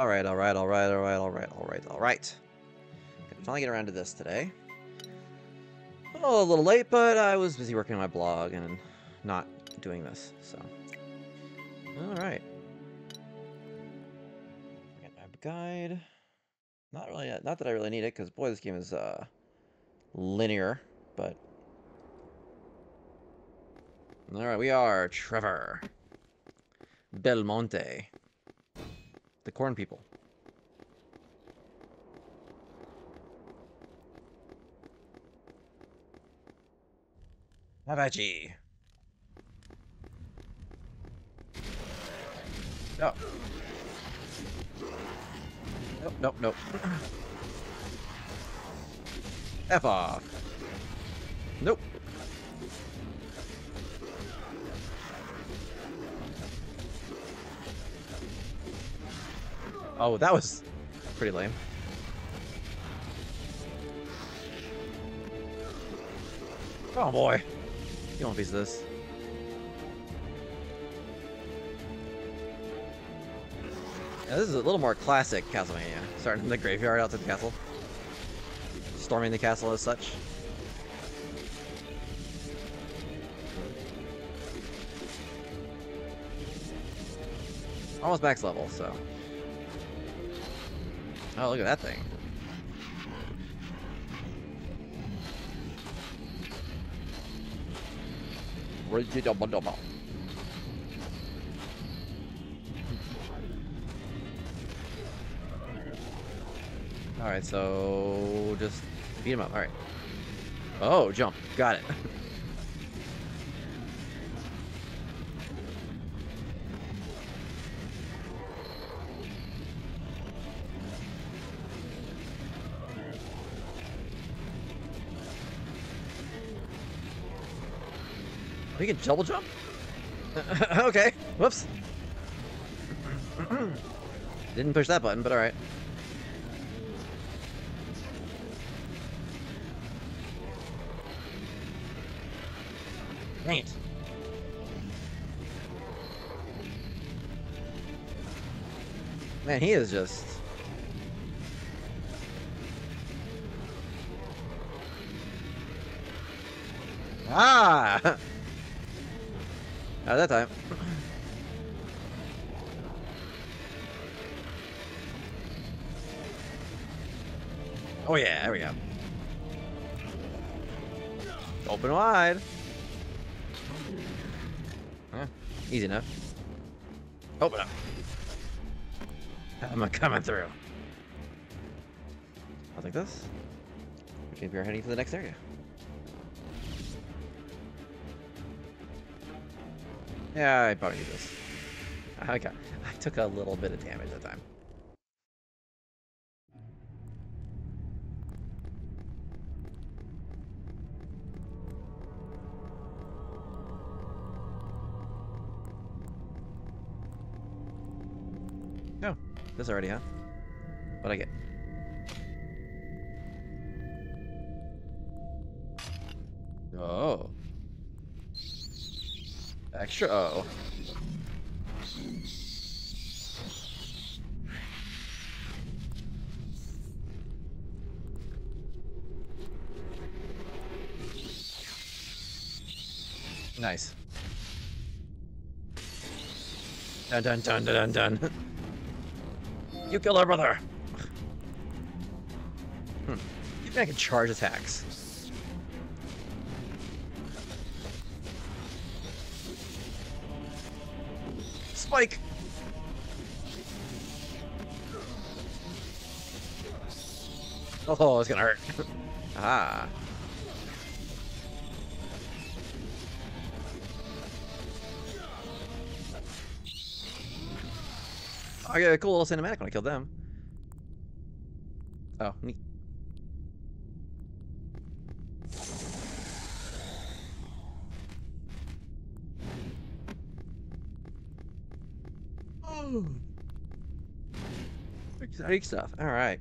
Alright, alright, alright, alright, alright, alright, alright. Can finally get around to this today. Oh, a little late, but I was busy working on my blog and not doing this, so. Alright. Get my guide. Not really, not that I really need it, because boy, this game is uh, linear, but. Alright, we are Trevor. Belmont. The corn people. Navaji. No. Nope, nope, nope. F off. Nope. Oh, that was pretty lame. Oh boy. You want a piece of this. Yeah, this is a little more classic Castlevania. Starting in the graveyard out to the castle. Storming the castle as such. Almost max level, so. Oh, look at that thing. Alright, so just beat him up. Alright. Oh, jump. Got it. We can double jump? okay. Whoops. Didn't push that button, but alright. Dang it. Man, he is just... Ah! Not that time. Oh yeah, there we go. Open wide. Huh, easy enough. Open up. I'm coming through. I'll take this. Which means we are heading to the next area. Yeah, I probably need this. Okay, I took a little bit of damage that time. No, this already, huh? What'd I get? Extra O. Nice. Dun dun dun dun dun dun. you killed our brother. Hmm. I can charge attacks? Oh, it's gonna hurt. ah. I got a cool little cinematic when I killed them. Oh, neat. Oh. Exciting stuff. All right.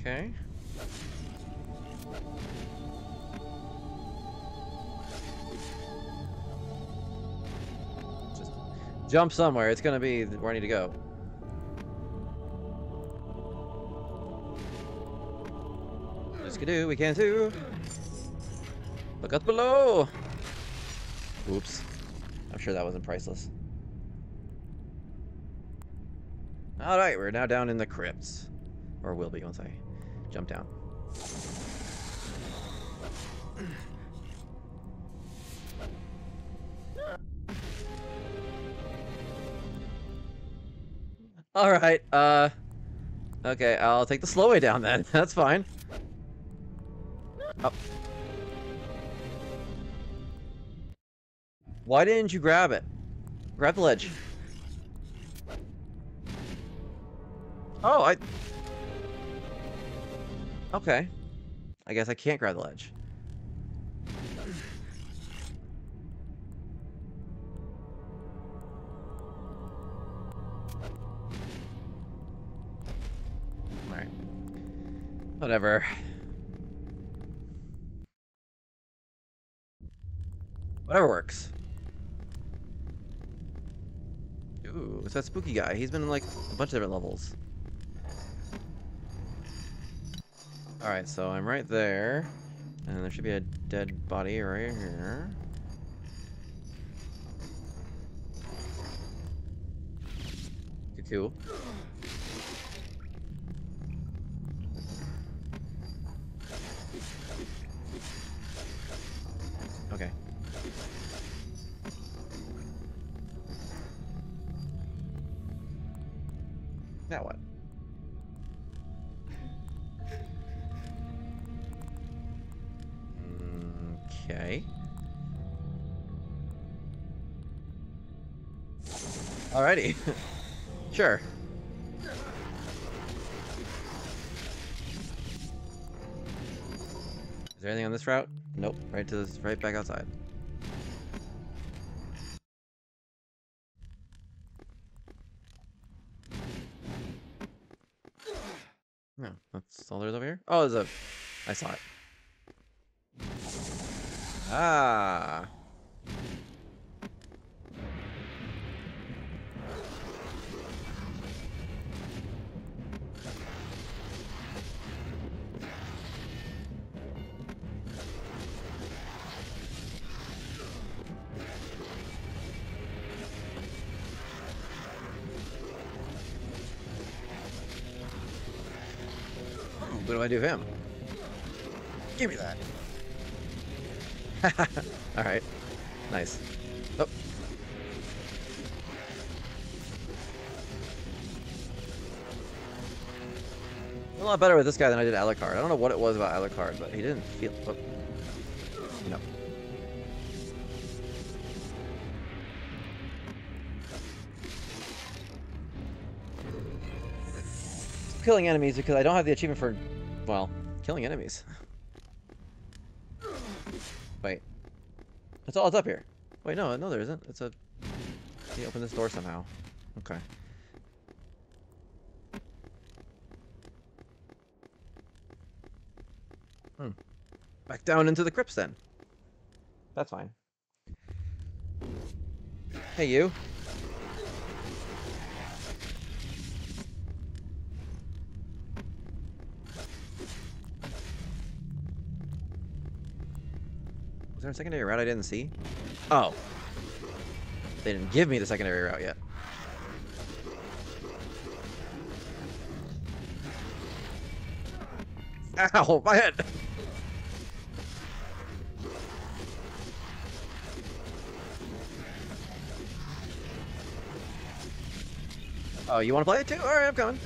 Okay. Just jump somewhere. It's gonna be where I need to go. Just do. We can too. Look up below. Oops. I'm sure that wasn't priceless. Alright, we're now down in the crypts. Or will be once I jump down. Alright, uh... Okay, I'll take the slow way down then. That's fine. Up. Why didn't you grab it? Grab the ledge. Oh, I... Okay. I guess I can't grab the ledge. Alright. Whatever. Whatever works. Ooh, it's that spooky guy. He's been in like a bunch of different levels. Alright, so I'm right there. And there should be a dead body right here. Cool. Alrighty. sure. Is there anything on this route? Nope. Right to this, right back outside. No, that's all there's over here. Oh, there's a. I saw it. Ah. Do I do him? Give me that. Alright. Nice. Oh. A lot better with this guy than I did Alucard. I don't know what it was about Alucard, but he didn't feel... Oh. No. Killing enemies because I don't have the achievement for, well, killing enemies. Wait. That's all it's up here. Wait, no, no there isn't. It's a... Can you open this door somehow? Okay. Hmm. Back down into the crypts then. That's fine. Hey, you. There a secondary route I didn't see? Oh. They didn't give me the secondary route yet. Ow, my head! Oh, you want to play it too? Alright, I'm coming.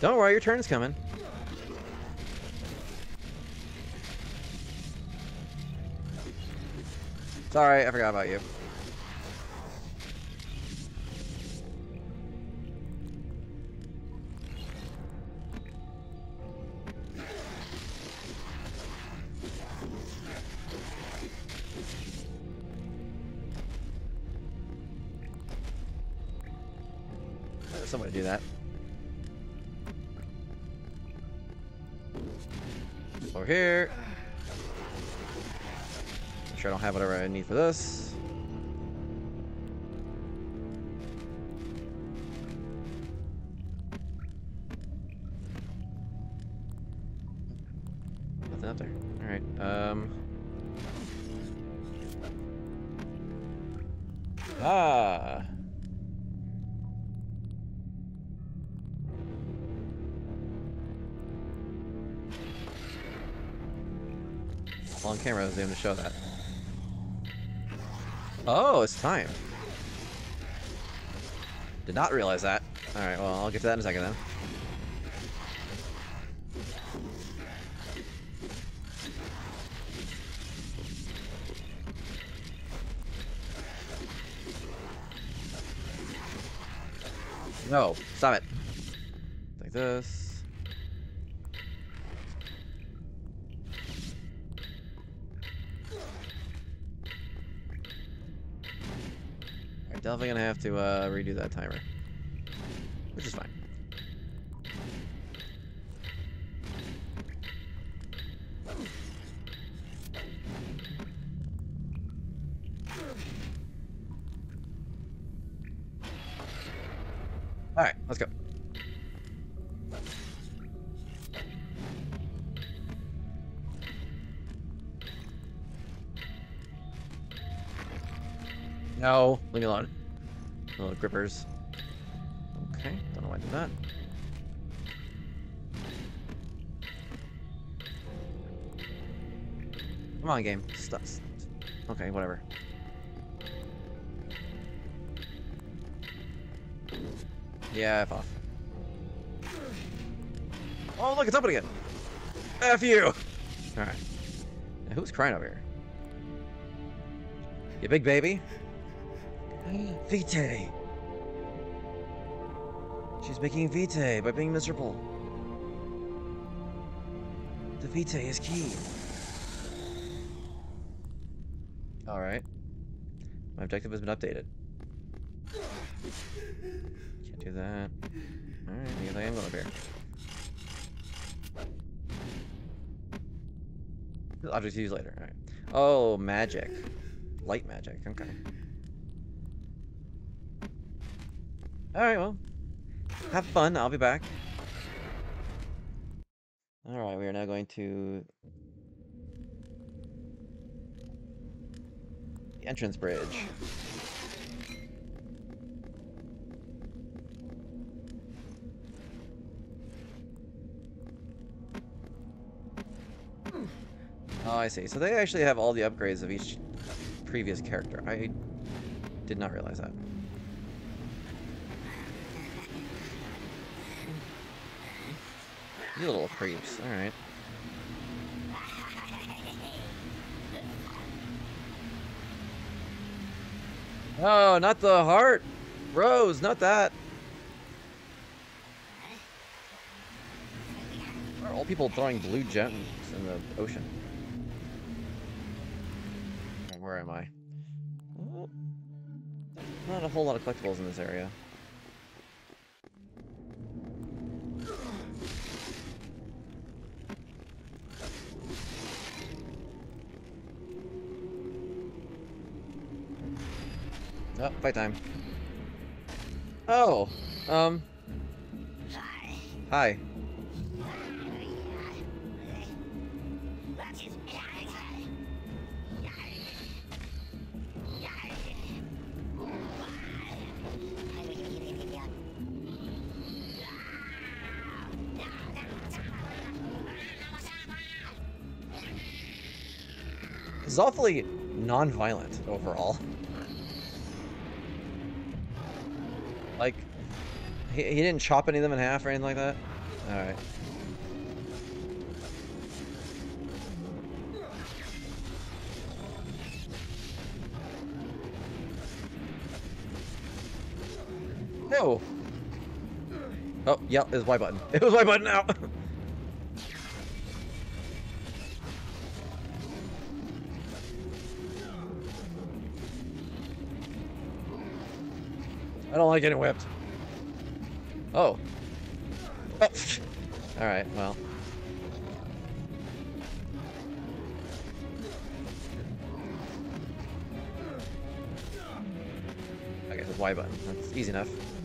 Don't worry, your turn's coming. Sorry, I forgot about you. This. Nothing there. Alright, um... Ah! On camera, I was able to show that. Oh, it's time. Did not realize that. Alright, well, I'll get to that in a second then. No, stop it. Like this. I'm definitely gonna have to uh, redo that timer. Which is fine. Grippers. Okay, don't know why I did that. Come on, game. Stop. Okay, whatever. Yeah, F off. Oh, look, it's open again. F you. All right. Now, who's crying over here? You big baby? Vitae. She's making Vitae by being miserable. The Vitae is key. All right. My objective has been updated. Can't do that. Alright, guess I am going up here. Objects used later. Alright. Oh, magic. Light magic. Okay. Alright, well. Have fun. I'll be back. Alright, we are now going to... The entrance bridge. Oh, I see. So they actually have all the upgrades of each previous character. I did not realize that. You little creeps. Alright. Oh, not the heart! Rose, not that! Why Are all people throwing blue gems in the ocean? Where am I? Not a whole lot of collectibles in this area. Oh, fight time. Oh, um. Hi. It's awfully non-violent overall. He, he didn't chop any of them in half or anything like that? Alright. No! Oh, yeah, it was Y button. It was Y button now! I don't like getting whipped. Oh. Alright, well. I guess it's Y button. That's easy enough.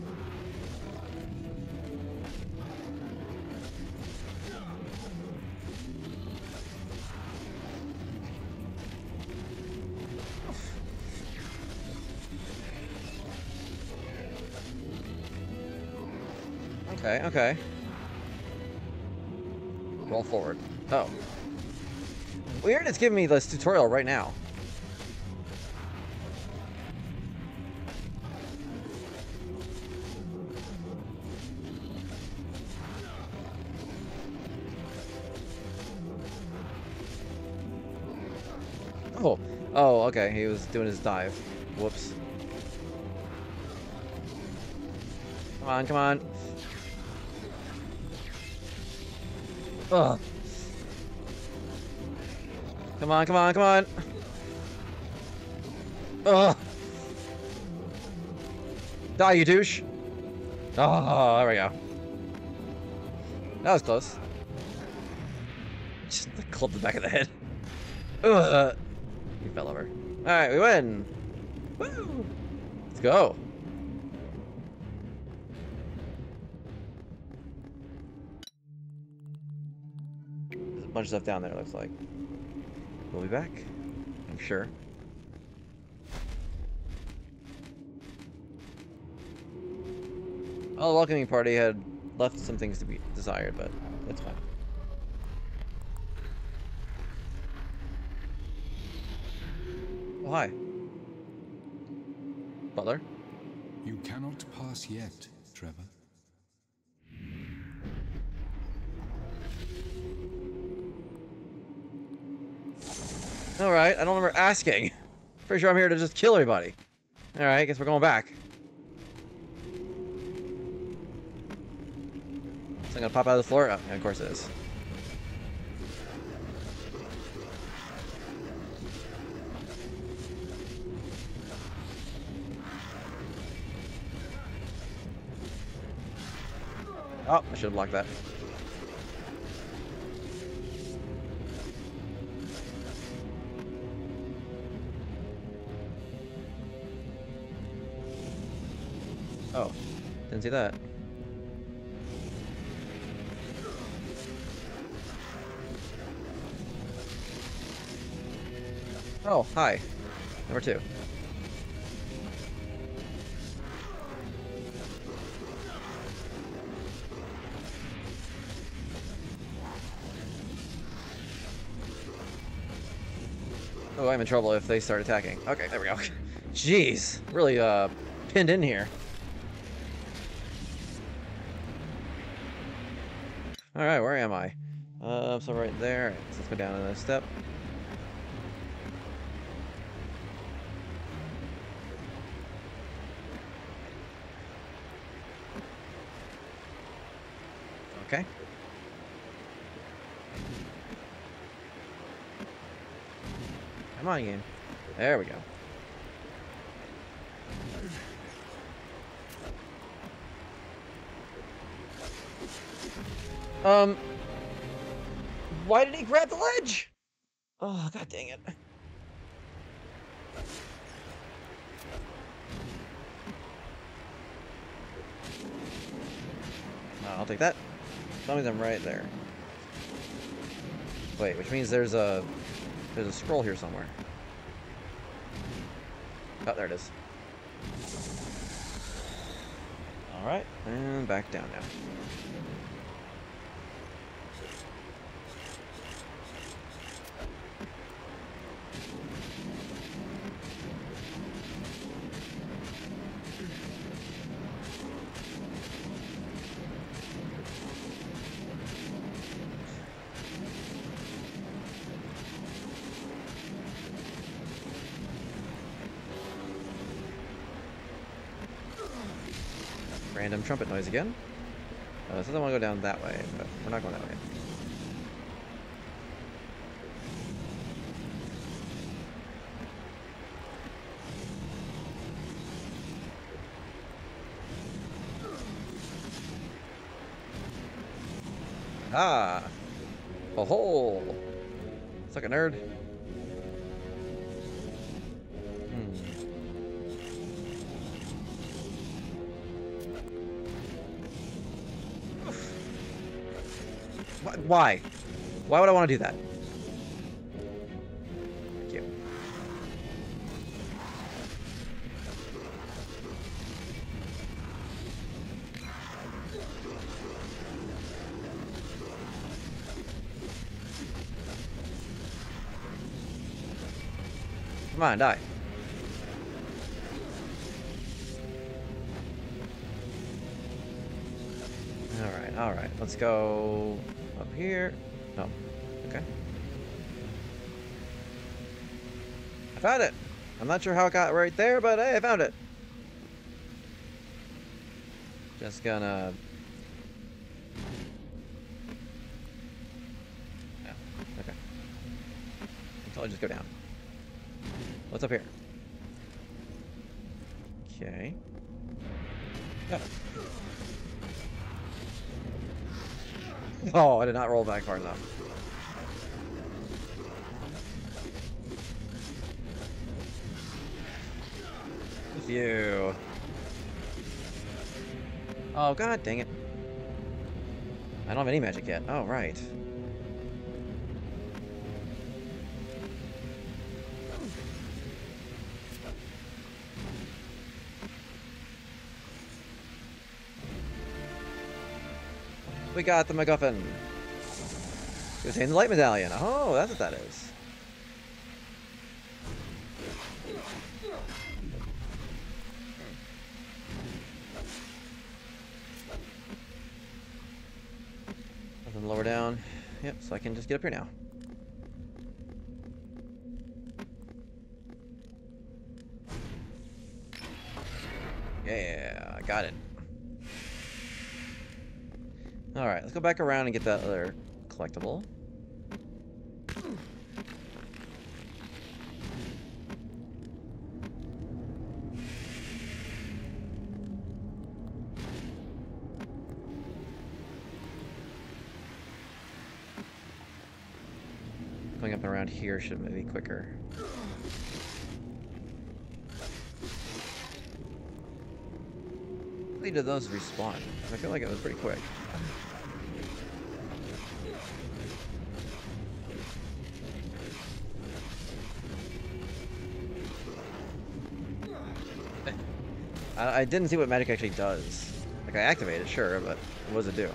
Okay. Roll forward. Oh. Weird it's giving me this tutorial right now. Oh. Oh, okay. He was doing his dive. Whoops. Come on, come on. Ugh. Come on, come on, come on. Ugh. Die, you douche. Oh, there we go. That was close. Just club the back of the head. Ugh. He fell over. Alright, we win. Woo! Let's go. Bunch of stuff down there, looks like. We'll be back. I'm sure. Well, the welcoming party had left some things to be desired, but that's fine. Oh, hi. Butler? You cannot pass yet, Trevor. Alright, I don't remember asking. Pretty sure I'm here to just kill everybody. Alright, I guess we're going back. Is it gonna pop out of the floor? Oh, yeah, of course it is. Oh, I should have blocked that. See that. Oh, hi. Number two. Oh, I'm in trouble if they start attacking. Okay, there we go. Jeez, really uh, pinned in here. Alright, where am I? Uh, so right there. Right, let's go down another step. Okay. Come on, game. There we go. Um, why did he grab the ledge? Oh, god dang it. No, I'll take that. Tell me them right there. Wait, which means there's a there's a scroll here somewhere. Oh, there it is. All right, and back down now. trumpet noise again. Uh, so I want to go down that way, but we're not going that way. Ah! A hole! It's like a nerd. Why? Why would I want to do that? Thank you. Come on, die. Alright, alright. Let's go here. No. Okay. I found it! I'm not sure how it got right there, but hey, I found it! Just gonna... Yeah, okay. Just go down. What's up here? Okay. Got Oh, I did not roll back far enough. Phew. Oh, god dang it. I don't have any magic yet. Oh, right. We got the MacGuffin. Contains the light medallion. Oh, that's what that is. Nothing lower down. Yep, so I can just get up here now. Let's go back around and get that other collectible. Going up and around here should maybe quicker. How did those respawn? I feel like it was pretty quick. I, I didn't see what magic actually does. Like, I activated, sure, but what does it do?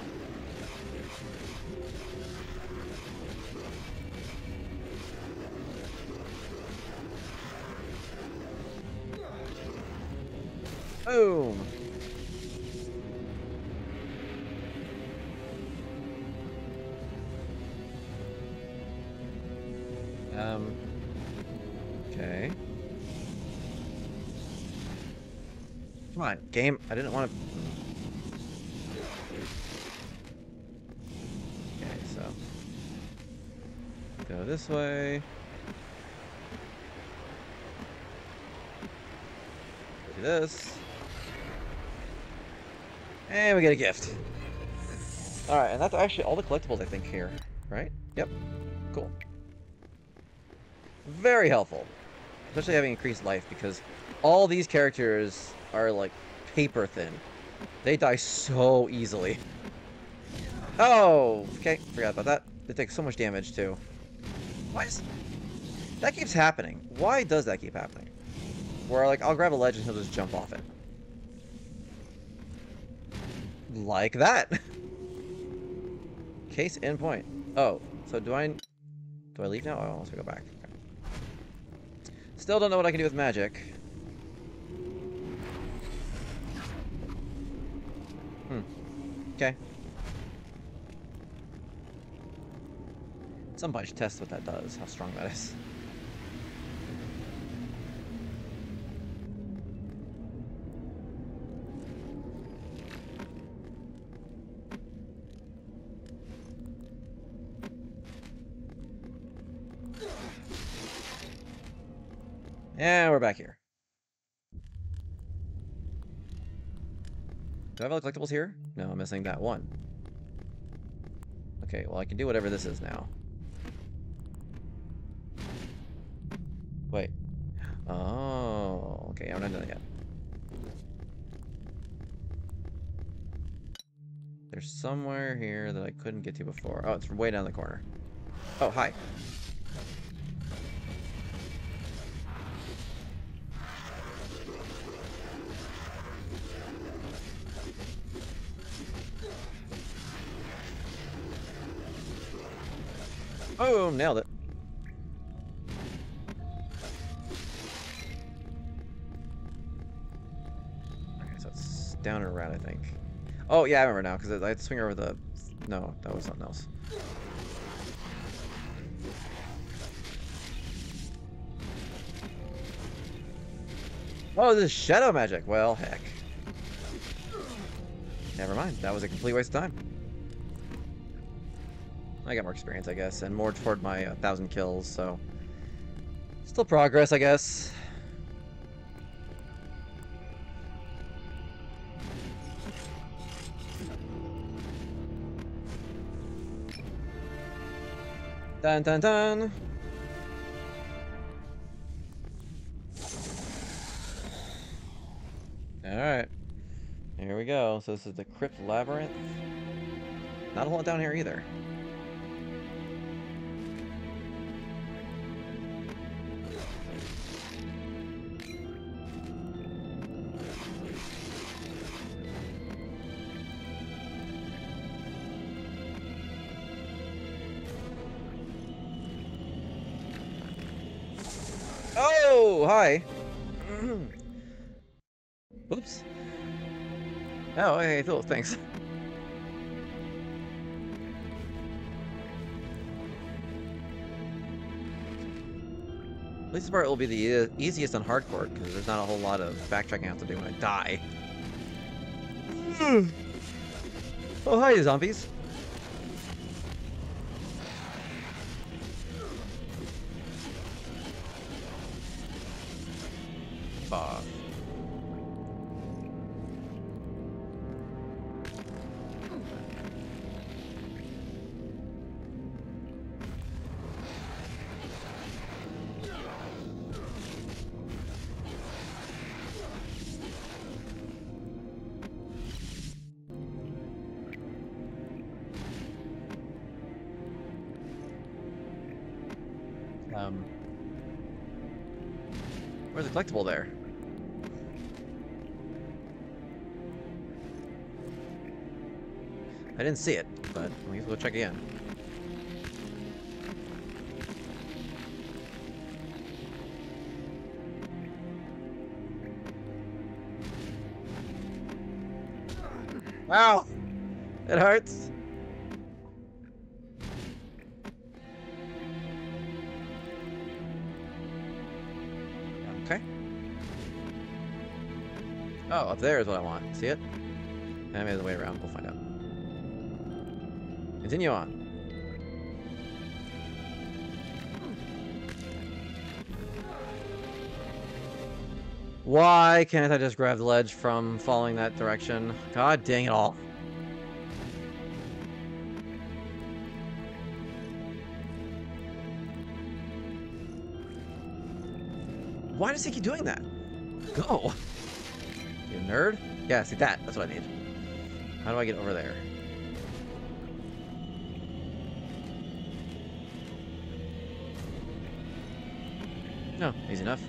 Game. I didn't want to. Okay, so. Go this way. Do this. And we get a gift. Alright, and that's actually all the collectibles I think here, right? Yep. Cool. Very helpful. Especially having increased life because all these characters are like paper thin. They die so easily. Oh, okay. Forgot about that. They take so much damage too. Why is... That keeps happening. Why does that keep happening? Where like I'll grab a ledge and he'll just jump off it. Like that. Case in point. Oh, so do I do I leave now? Oh, let's go back. Still don't know what I can do with magic. Okay. At some point I should test what that does, how strong that is. And we're back here. Do I have collectibles here? I'm missing that one. Okay, well I can do whatever this is now. Wait. Oh, okay, I'm not done yet. There's somewhere here that I couldn't get to before. Oh, it's way down the corner. Oh, hi. Oh, nailed it. Okay, so it's down and around, I think. Oh, yeah, I remember now, because I had to swing over the... No, that was something else. Oh, this is shadow magic. Well, heck. Never mind. That was a complete waste of time. I got more experience, I guess, and more toward my uh, thousand kills, so... Still progress, I guess. Dun dun dun! Alright. Here we go. So this is the Crypt Labyrinth. Not a whole lot down here either. Oops. Oh, hey, cool, thanks. At least this part will be the e easiest on hardcore, because there's not a whole lot of backtracking I have to do when I die. oh, hi, zombies. Collectible there? I didn't see it, but we can go check again. Wow! It hurts. Up there is what I want. See it? And maybe the way around. We'll find out. Continue on. Why can't I just grab the ledge from following that direction? God dang it all. Why does he keep doing that? Go! Nerd? Yeah, see that. That's what I need. How do I get over there? No, easy enough.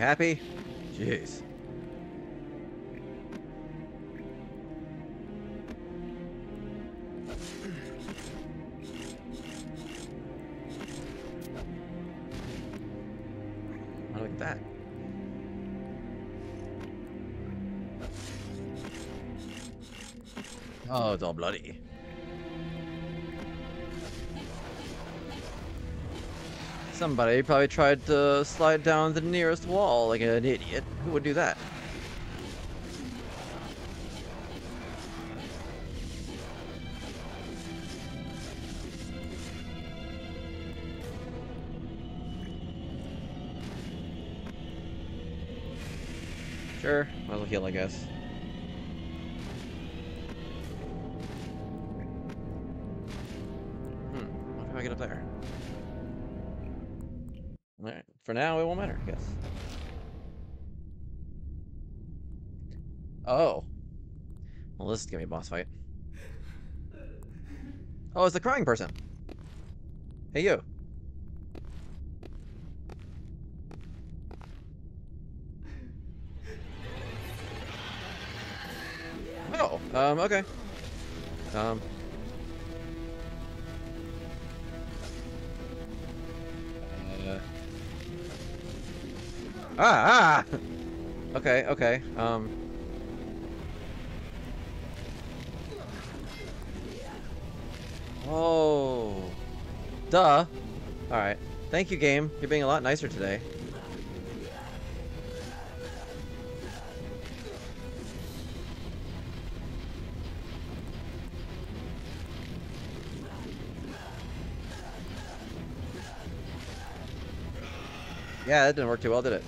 Happy? Jeez. Somebody probably tried to slide down the nearest wall like an idiot. Who would do that? Sure, might as well heal, I guess. This is gonna be a boss fight. Oh, it's the crying person. Hey, you. Oh, um, okay. Um. Uh. Ah, ah! Okay, okay, um. Oh. Duh. Alright. Thank you, game. You're being a lot nicer today. Yeah, that didn't work too well, did it?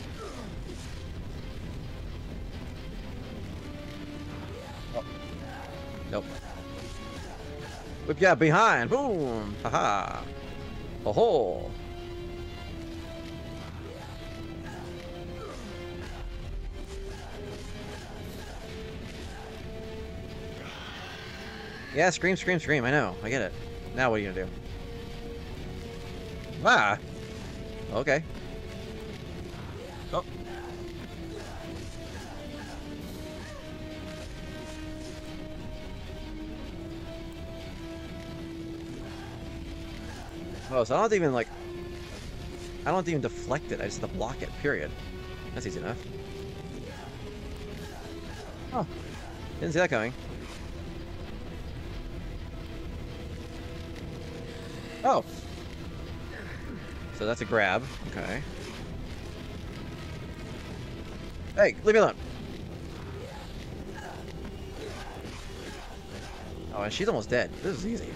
Oh. Nope. Whip yeah, behind! Boom! Haha! A hole! Yeah, scream, scream, scream. I know. I get it. Now what are you gonna do? Ah! Okay. Oh, so I don't even, like... I don't even deflect it. I just have to block it, period. That's easy enough. Oh. Didn't see that coming. Oh. So that's a grab. Okay. Hey, leave me alone. Oh, and she's almost dead. This is easy.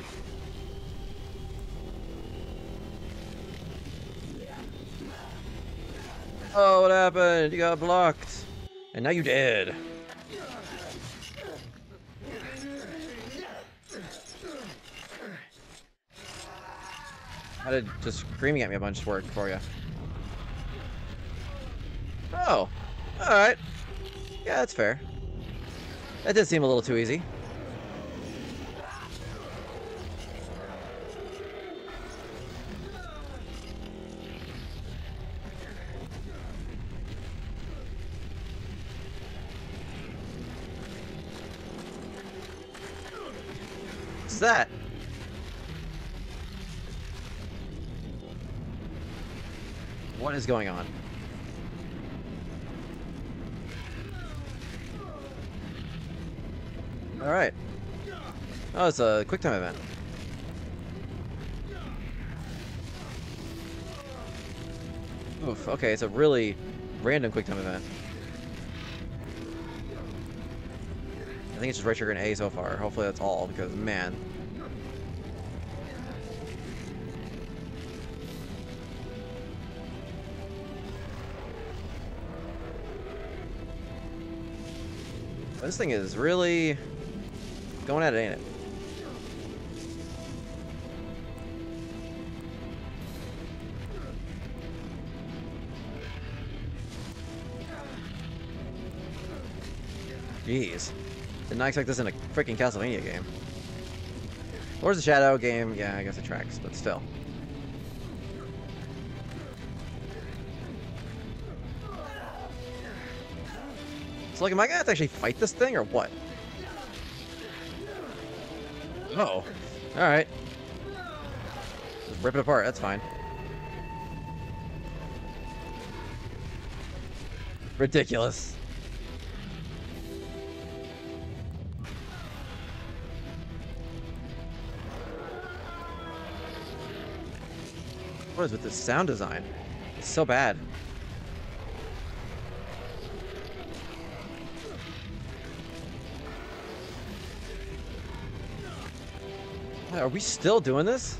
Oh, what happened? You got blocked. And now you're dead. How did just screaming at me a bunch work for you? Oh. Alright. Yeah, that's fair. That did seem a little too easy. That? What is going on? Alright. Oh, it's a quick time event. Oof, okay, it's a really random quick time event. I think it's just right trigger and A so far. Hopefully that's all, because man. This thing is really going at it, ain't it? Jeez. Did not expect this in a freaking Castlevania game. Where's the Shadow game? Yeah, I guess it tracks, but still. So like, am I gonna have to actually fight this thing or what? Oh. Alright. Just rip it apart, that's fine. Ridiculous. What is with this sound design? It's so bad. Are we still doing this?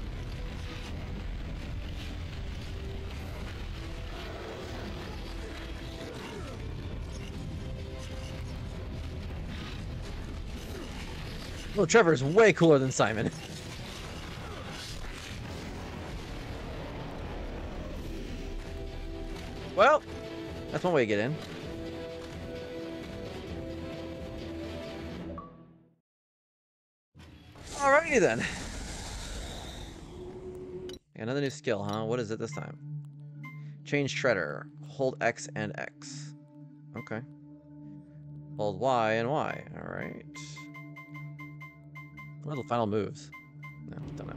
Well, Trevor is way cooler than Simon. well, that's one way to get in. Alrighty then. Another new skill, huh? What is it this time? Change Shredder. Hold X and X. Okay. Hold Y and Y. Alright. What are the final moves? No, don't know.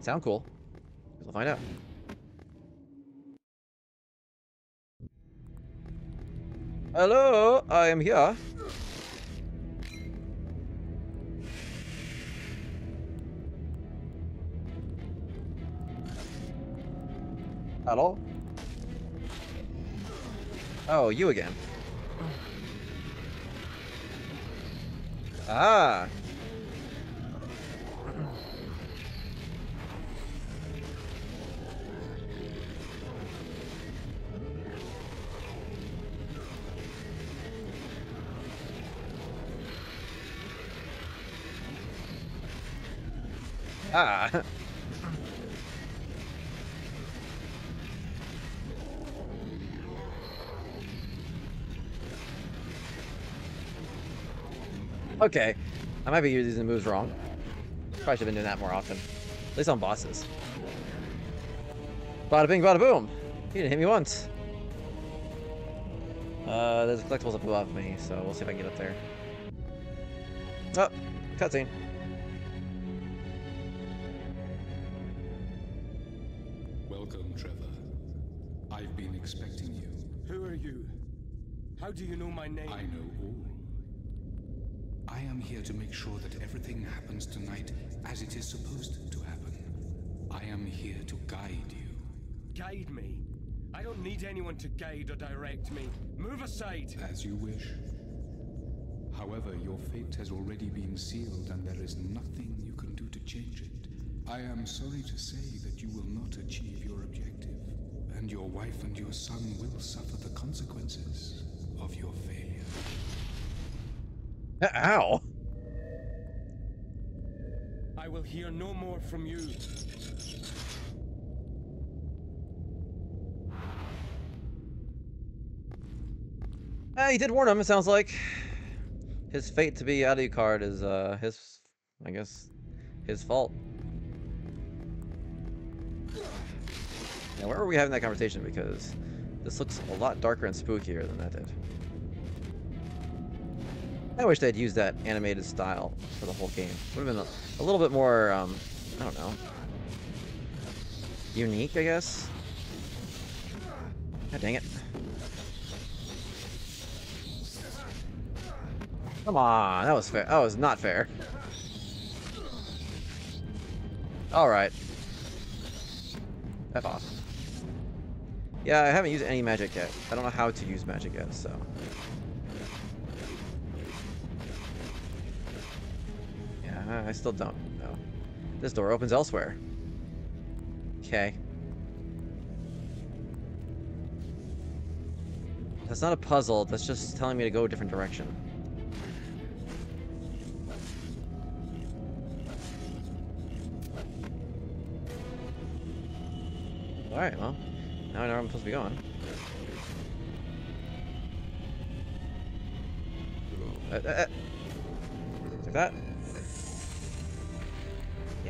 Sound cool. We'll find out. Hello, I am here. Hello? Oh, you again. Ah. Ah. Okay. I might be using the moves wrong. Probably should have been doing that more often. At least on bosses. Bada bing, bada boom! He didn't hit me once. Uh, there's collectibles up above me, so we'll see if I can get up there. Oh, cutscene. Welcome, Trevor. I've been expecting you. Who are you? How do you know my name? I know all. I am here to make sure that everything happens tonight as it is supposed to happen. I am here to guide you. Guide me? I don't need anyone to guide or direct me. Move aside! As you wish. However, your fate has already been sealed and there is nothing you can do to change it. I am sorry to say that you will not achieve your objective, and your wife and your son will suffer the consequences of your failure. Ow! I will hear no more from you. Uh, he did warn him, it sounds like. His fate to be out of your card is, uh, his, I guess, his fault. Now, where were we having that conversation? Because this looks a lot darker and spookier than that did. I wish they'd used that animated style for the whole game. Would have been a, a little bit more, um, I don't know, unique, I guess. God dang it. Come on, that was fair. That was not fair. Alright. F off. Yeah, I haven't used any magic yet. I don't know how to use magic yet, so... Yeah, I still don't know. This door opens elsewhere. Okay. That's not a puzzle, that's just telling me to go a different direction. Alright, well, now I know where I'm supposed to be going. Uh, uh, uh. Like that.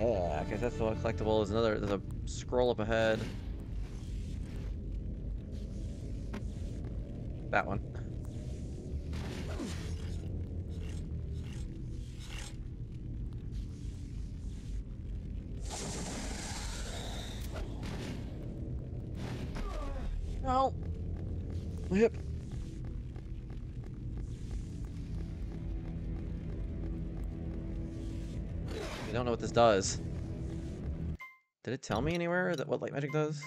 Yeah, I guess that's the collectible. There's another, there's a scroll up ahead. That one. Oh, no. Hip. What this does. Did it tell me anywhere that what light magic does?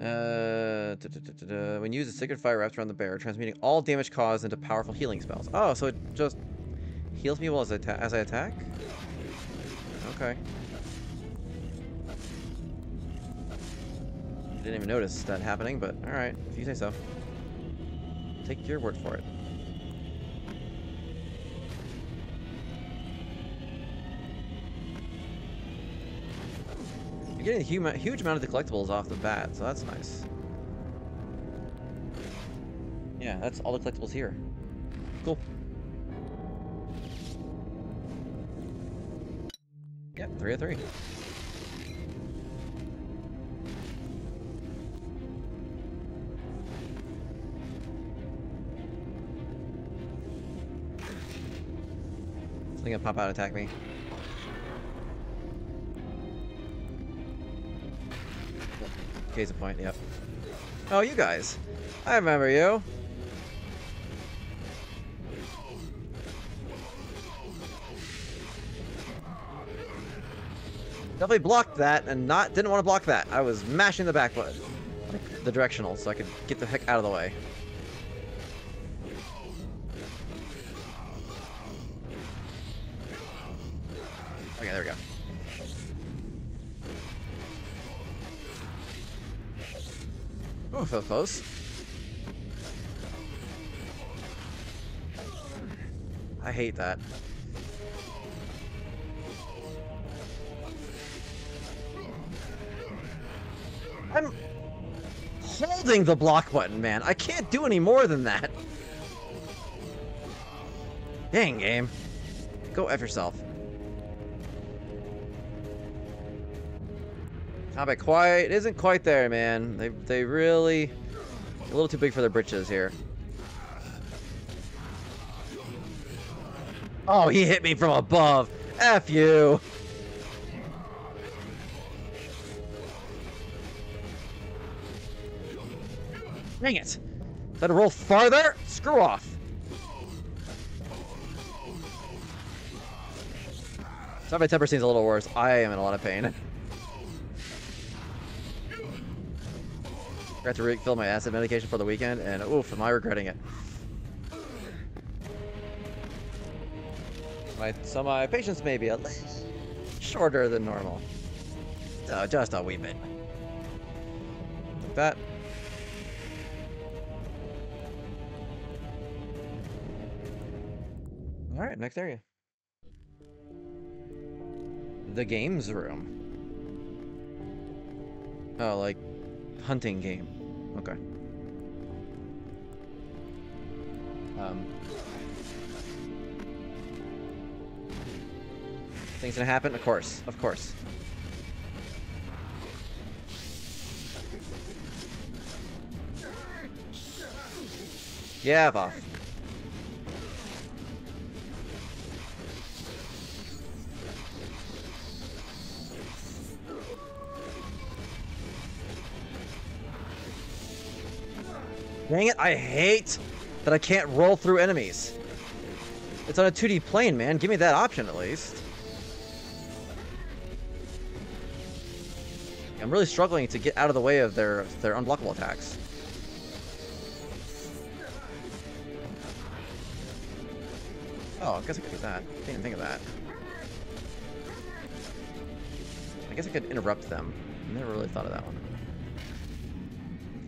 Uh, da, da, da, when you use a sacred fire wrapped around the bear, transmuting all damage caused into powerful healing spells. Oh, so it just heals me while as I, as I attack? Okay. Didn't even notice that happening, but alright, if you say so. Take your word for it. You're getting a huge, huge amount of the collectibles off the bat, so that's nice. Yeah, that's all the collectibles here. Cool. Yep, three of three. Something gonna pop out attack me. Case in point, yep. Oh, you guys. I remember you. Definitely blocked that and not didn't want to block that. I was mashing the back button. Like the directional so I could get the heck out of the way. Felt close. I hate that. I'm holding the block button, man. I can't do any more than that. Dang, game. Go F yourself. Combat quiet isn't quite there, man. They they really a little too big for their britches here. Oh, he hit me from above. F you. Dang it. that a roll farther? Screw off. My temper seems a little worse. I am in a lot of pain. Forgot to refill my acid medication for the weekend, and oof, am I regretting it. My, so my patience may be a little shorter than normal. So just a wee bit. Like that. Alright, next area. The games room. Oh, like hunting game. Okay. Um. Things gonna happen? Of course, of course. Yeah, off. Dang it, I hate that I can't roll through enemies. It's on a 2D plane, man. Give me that option at least. I'm really struggling to get out of the way of their their unblockable attacks. Oh, I guess I could do that. I Didn't think of that. I guess I could interrupt them. I never really thought of that one.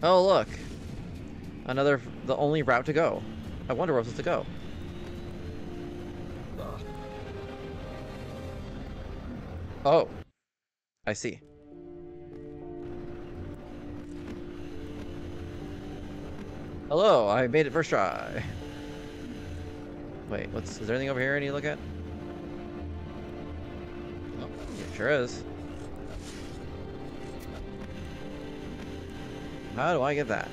Oh, look. Another, the only route to go. I wonder where I'm to go. Oh. I see. Hello, I made it first try. Wait, what's, is there anything over here I need to look at? Oh, yeah, sure is. How do I get that?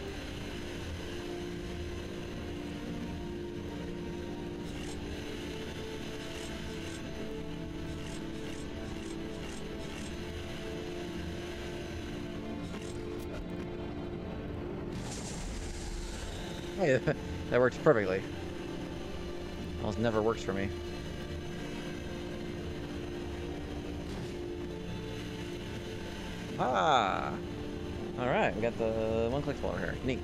That works perfectly. Almost never works for me. Ah! Alright, we got the one-click over here. Neat.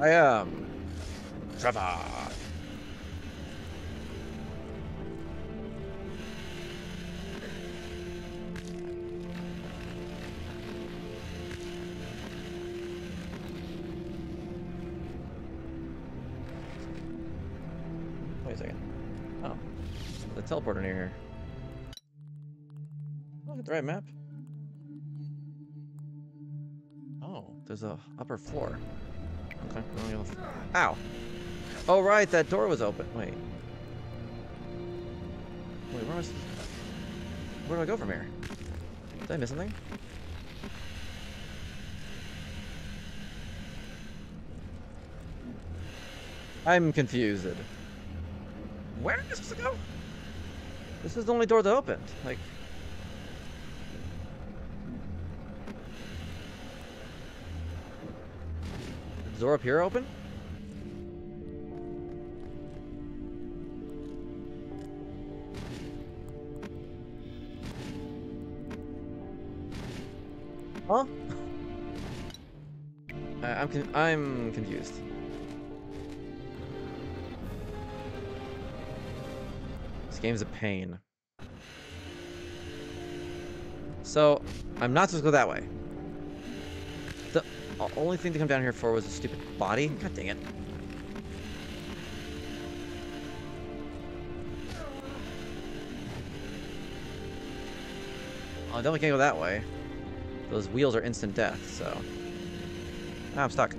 I am Trevor. Right map. Oh, there's a upper floor. Okay. Ow! Oh right, that door was open. Wait. Wait, where? Where do I go from here? Did I miss something? I'm confused. Where am I supposed to go? This is the only door that opened. Like. Is door up here open? Huh? I, I'm con I'm confused. This game's a pain. So, I'm not supposed to go that way. Only thing to come down here for was a stupid body? God dang it. Oh, I definitely can't go that way. Those wheels are instant death, so... Ah, I'm stuck.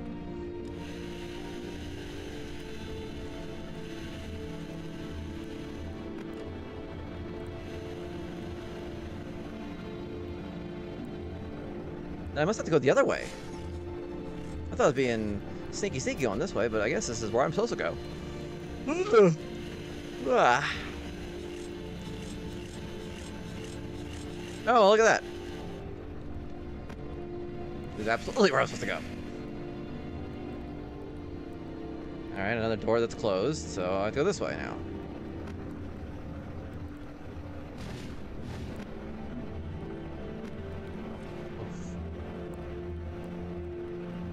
I must have to go the other way. I thought I was being sneaky sneaky on this way, but I guess this is where I'm supposed to go. Ah. Oh, look at that. This is absolutely where I'm supposed to go. Alright, another door that's closed, so I have to go this way now.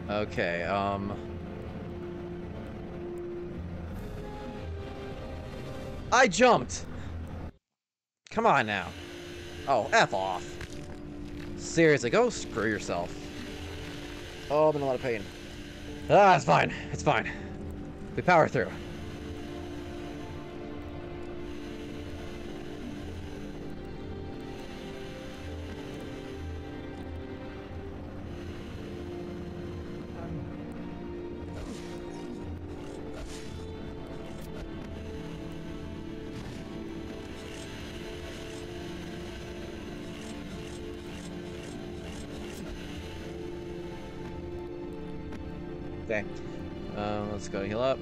Okay, um... I jumped! Come on now. Oh, F off. Seriously, go screw yourself. Oh, I'm in a lot of pain. Ah, it's fine. It's fine. We power through. Okay. Uh, let's go heal up.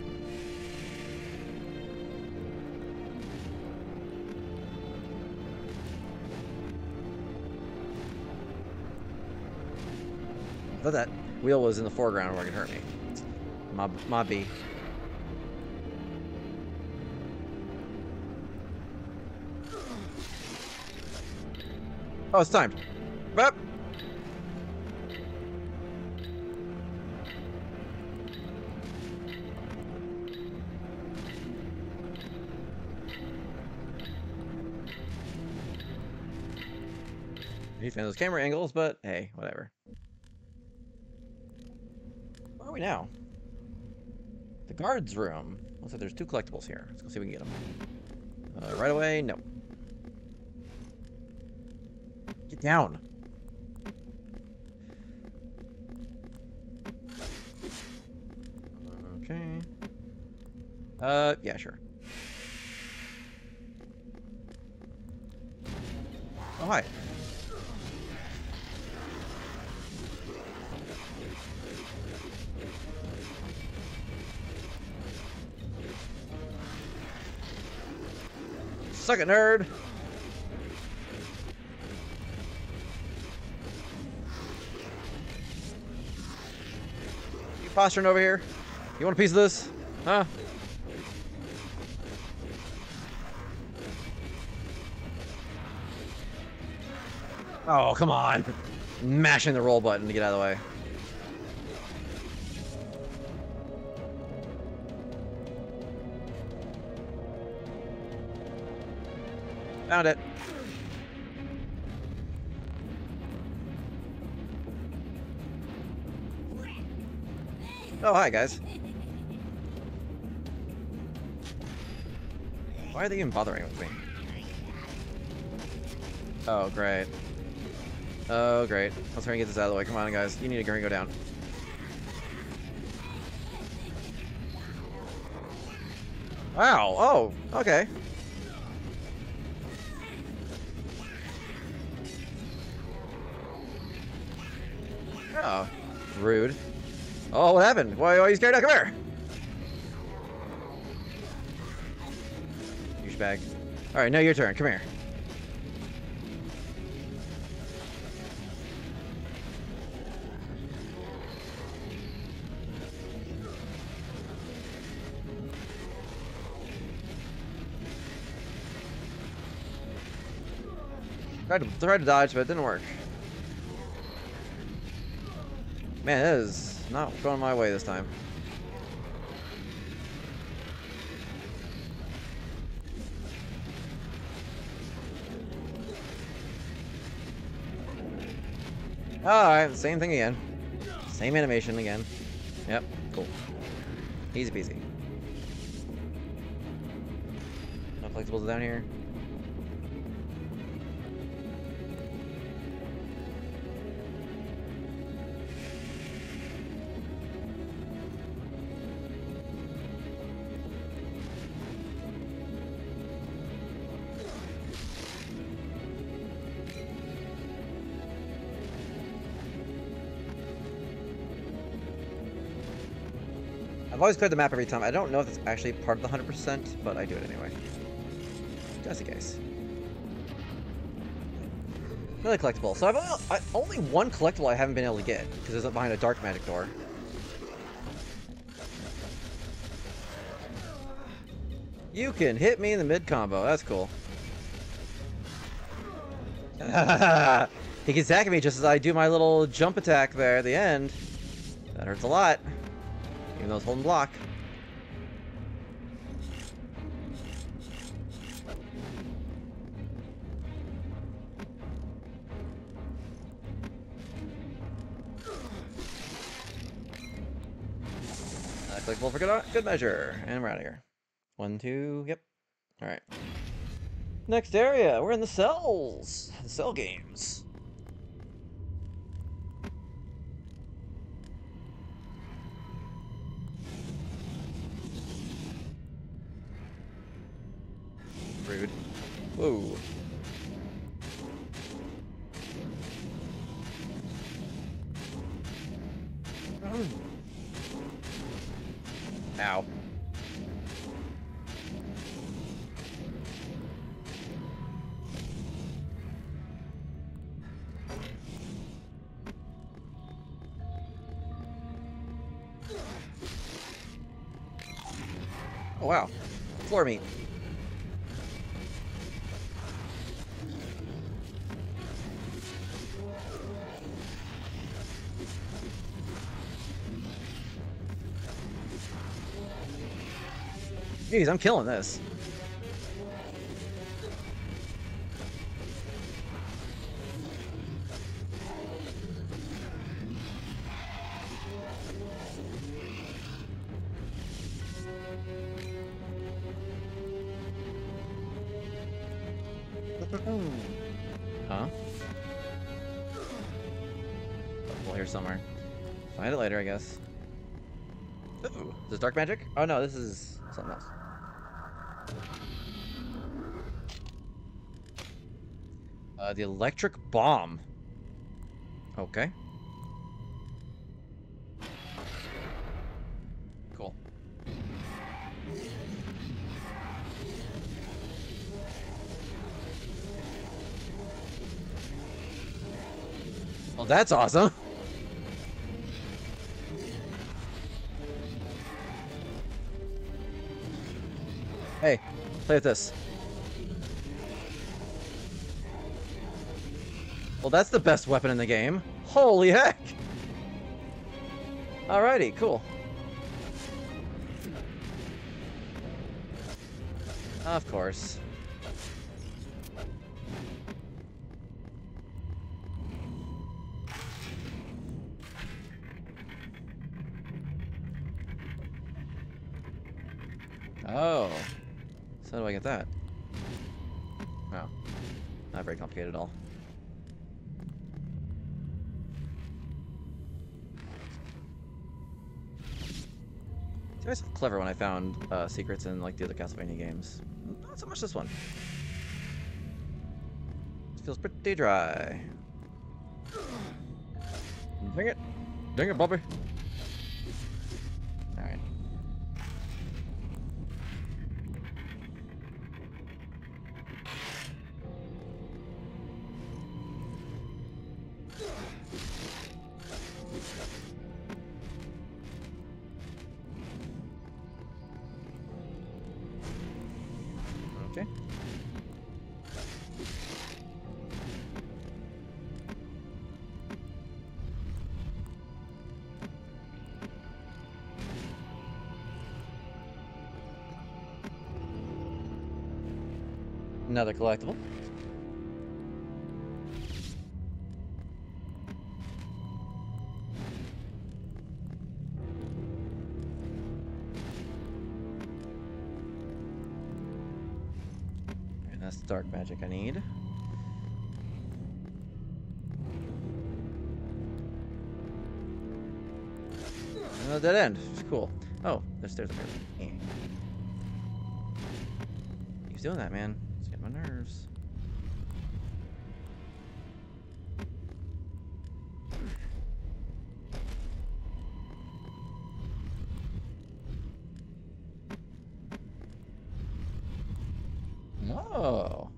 I thought that wheel was in the foreground where it could hurt me. My, my B. Oh, it's time. Fan of those camera angles, but hey, whatever. Where are we now? The guard's room. Looks like there's two collectibles here. Let's go see if we can get them. Uh, right away, no. Get down. Okay. Uh, yeah, sure. Oh, hi. Suck it, nerd! You posturing over here? You want a piece of this? Huh? Oh, come on. Mashing the roll button to get out of the way. Found it. Oh, hi, guys. Why are they even bothering with me? Oh, great. Oh, great. Let's try and get this out of the way. Come on, guys. You need to go down. Wow. Oh, okay. Rude. Oh, what happened? Why, are you scared? Now, come here! Douchebag. Alright, now your turn. Come here. Tried to, tried to dodge, but it didn't work. Man, that is not going my way this time. Alright, same thing again. Same animation again. Yep, cool. Easy peasy. No collectibles down here. Always cleared the map every time. I don't know if it's actually part of the 100%, but I do it anyway. Just in case. Another collectible. So I've only, I, only one collectible I haven't been able to get, because it's behind a dark magic door. You can hit me in the mid combo. That's cool. he can attack me just as I do my little jump attack there at the end. That hurts a lot. Even though it's holding block. Uh, clickable for good, good measure. And we're out of here. One, two, yep. Alright. Next area, we're in the cells. The cell games. Whoa. Jeez, I'm killing this. huh? Well, here somewhere. Find it later, I guess. Ooh, is this dark magic? Oh no, this is the electric bomb. Okay. Cool. Well, that's awesome. Hey, play with this. Well, that's the best weapon in the game. Holy heck! Alrighty, cool. Of course. Oh. So how do I get that? Oh. Not very complicated at all. Clever when I found uh, secrets in like the other Castlevania games. Not so much this one. Feels pretty dry. Dang it! Dang it, Bobby! Another collectible. And that's the dark magic I need. Another dead end. Cool. Oh, there's stairs up here. Doing that, man. It's getting my nerves. No,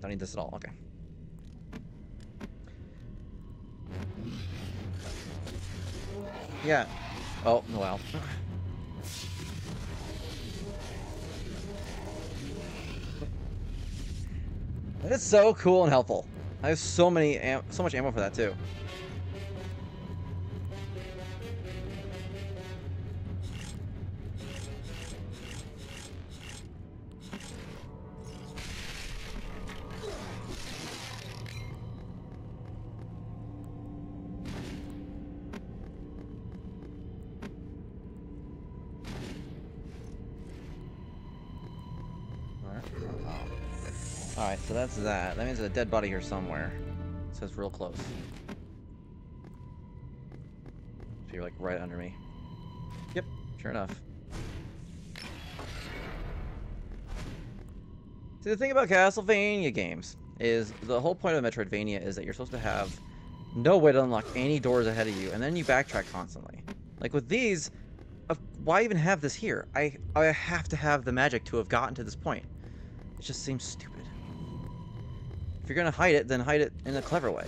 don't need this at all. Okay. Yeah. Oh, well. That is so cool and helpful. I have so many, so much ammo for that too. That's that. That means there's a dead body here somewhere. So it's real close. So you're like right under me. Yep, sure enough. See, the thing about Castlevania games is the whole point of Metroidvania is that you're supposed to have no way to unlock any doors ahead of you, and then you backtrack constantly. Like with these, of- why even have this here? I I have to have the magic to have gotten to this point. It just seems stupid. If you're gonna hide it, then hide it in a clever way.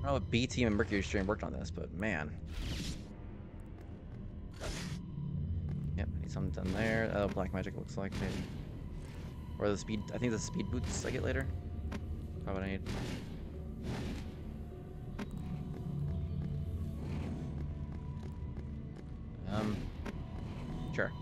I don't know if B Team and MercurySteam worked on this, but man. Yep, I need something done there. Oh, black magic looks like maybe. Or the speed. I think the speed boots I get later. Probably I need. Um, sure.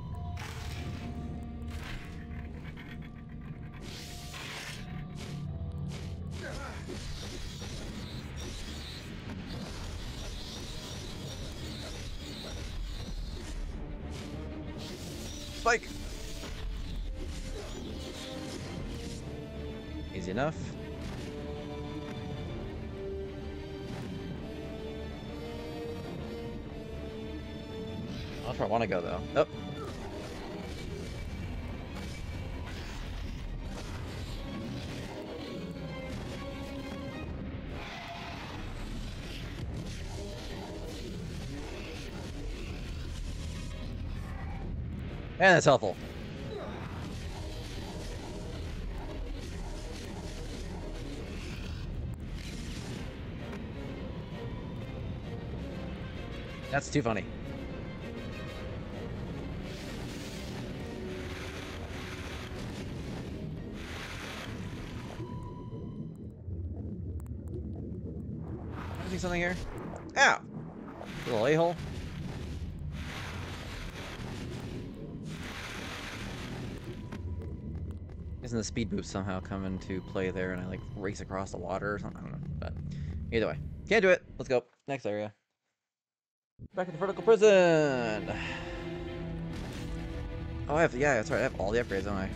Want to go, though. Oh. And that's helpful. That's too funny. Something here. Ow! Little a-hole. Isn't the speed boost somehow come into play there and I like race across the water or something? I don't know. But either way. Can't do it. Let's go. Next area. Back to the vertical prison. Oh, I have, yeah, that's right. I have all the upgrades, don't I?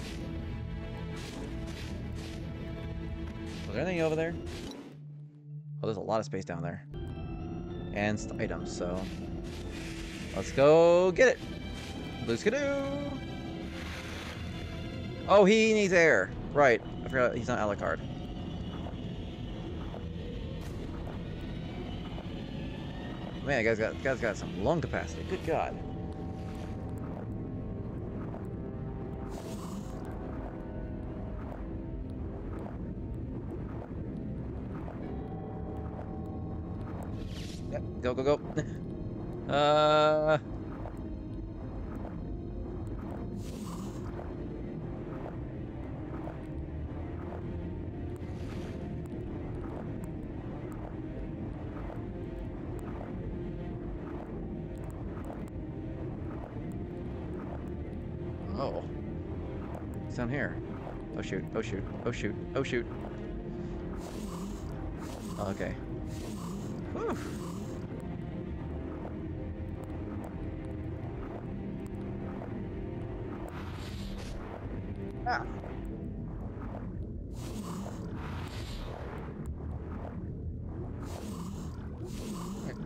Was there anything over there? Oh, there's a lot of space down there. And items, so... Let's go get it! Blue! Oh, he needs air. Right. I forgot he's not Alucard. Man, guy's got guy's got some lung capacity. Good God. Uh... Oh. It's down here. Oh shoot, oh shoot, oh shoot, oh shoot. Okay. Whew.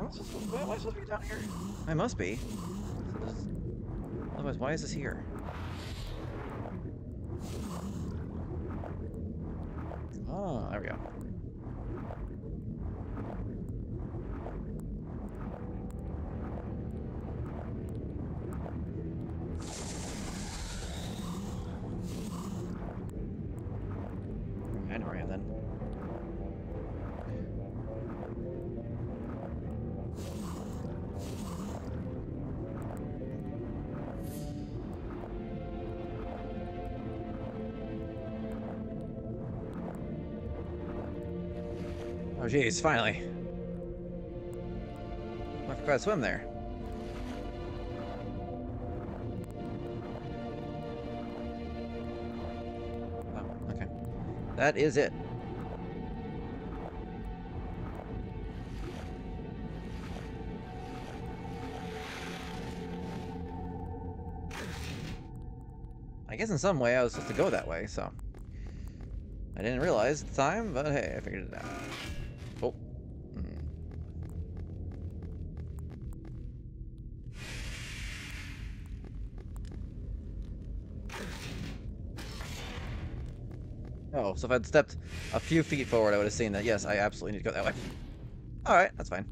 Am I supposed to- be down here? I must be. Otherwise, why is this here? Oh, there we go. Oh, jeez, finally. I forgot to swim there. Oh, okay. That is it. I guess in some way I was supposed to go that way, so. I didn't realize at the time, but hey, I figured it out. Oh. Hmm. Oh, so if I'd stepped a few feet forward, I would have seen that, yes, I absolutely need to go that way. Alright, that's fine.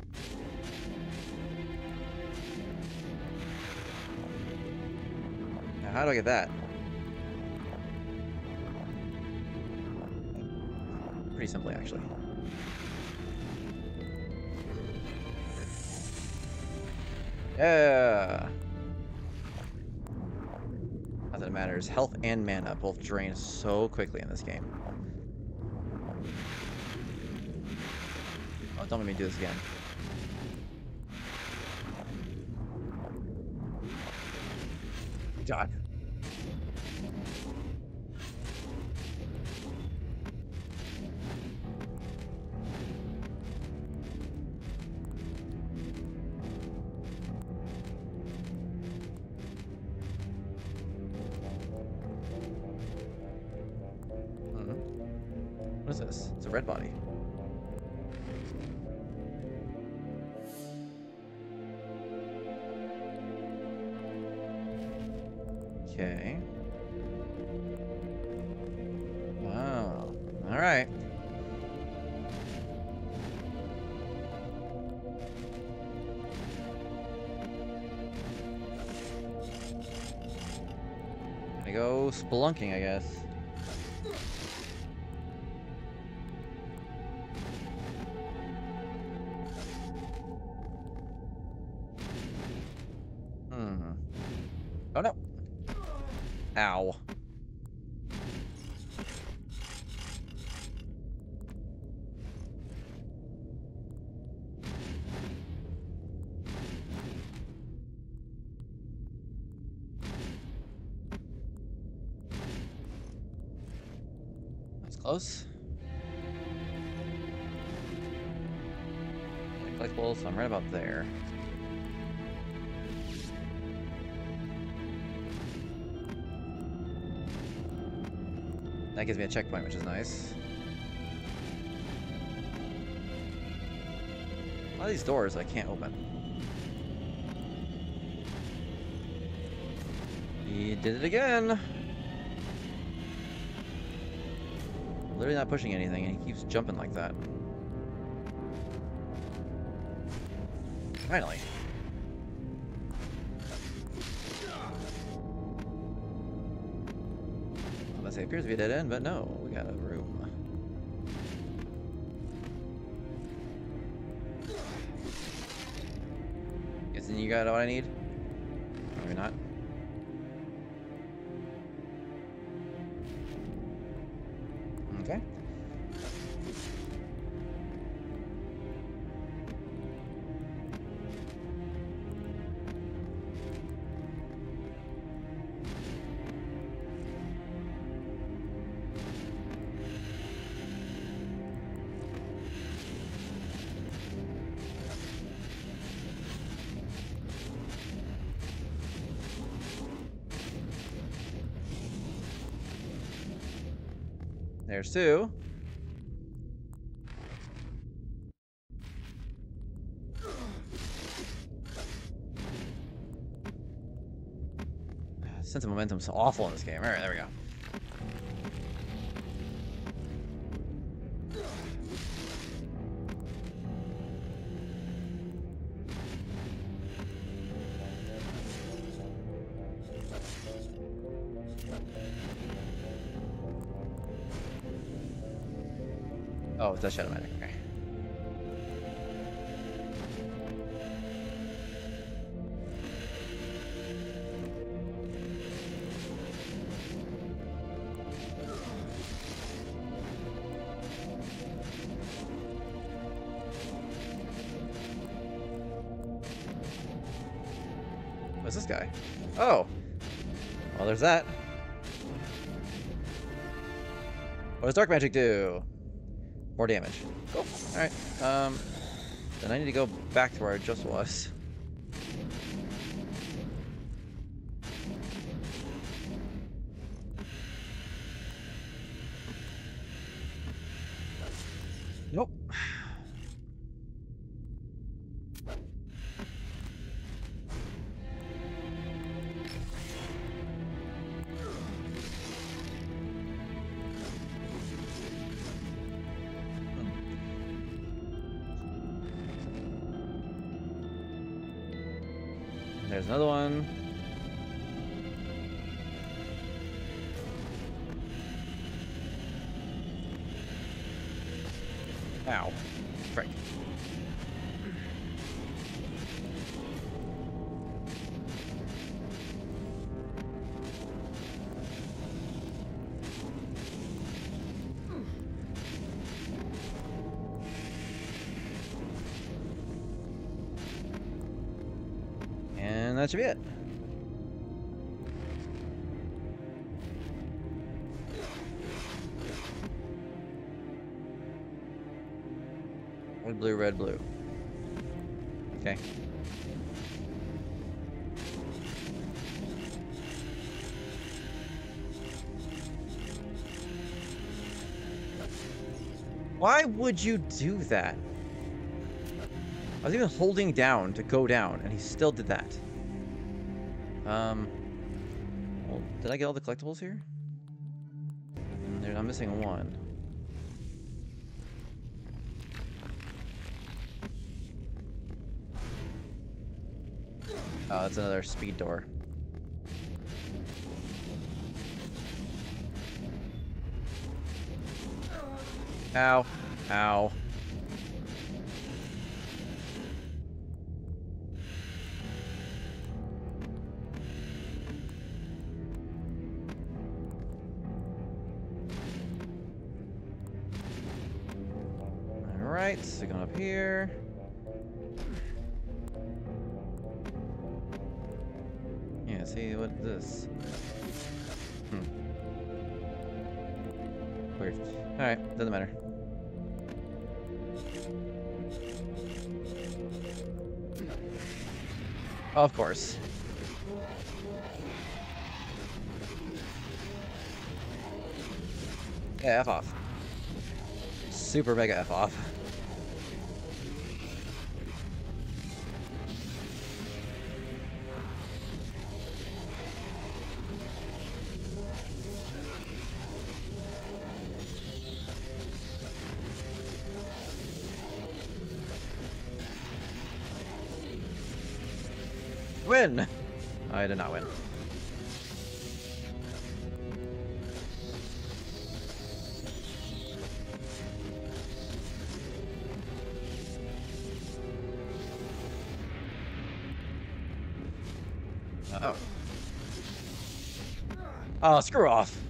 Now, how do I get that? Pretty simply, actually. Yeah! Not that it matters. Health and mana both drain so quickly in this game. Oh, don't let me do this again. God. That gives me a checkpoint, which is nice. A lot of these doors I can't open. He did it again! Literally not pushing anything, and he keeps jumping like that. Finally. Say it appears to be a dead end, but no, we got a room. Guessing you got what I need? Two. Sense of momentum's awful in this game. Alright, there we go. A Shadow Magic. Okay. What's this guy? Oh. Well, there's that. What does dark magic do? More damage. Cool. Alright. Um, then I need to go back to where I just was. That should be it. Red, blue, red, blue. Okay. Why would you do that? I was even holding down to go down, and he still did that. Um. Well, did I get all the collectibles here? I'm missing one. Oh, that's another speed door. Ow. Ow. Alright, so going up here. Yeah, see what is this? Hmm. Weird. Alright, doesn't matter. Of course. Yeah, F off. Super mega F off. I did not win. Oh. Oh, screw off.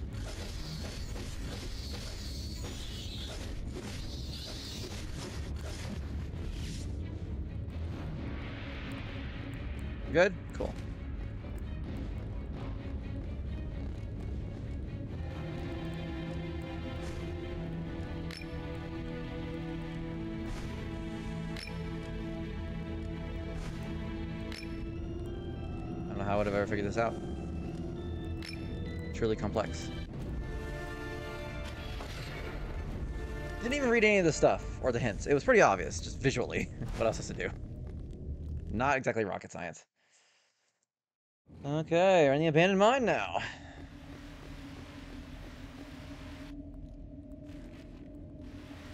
Truly complex. Didn't even read any of the stuff or the hints. It was pretty obvious, just visually, what else has to do. Not exactly rocket science. Okay, we're in the abandoned mine now.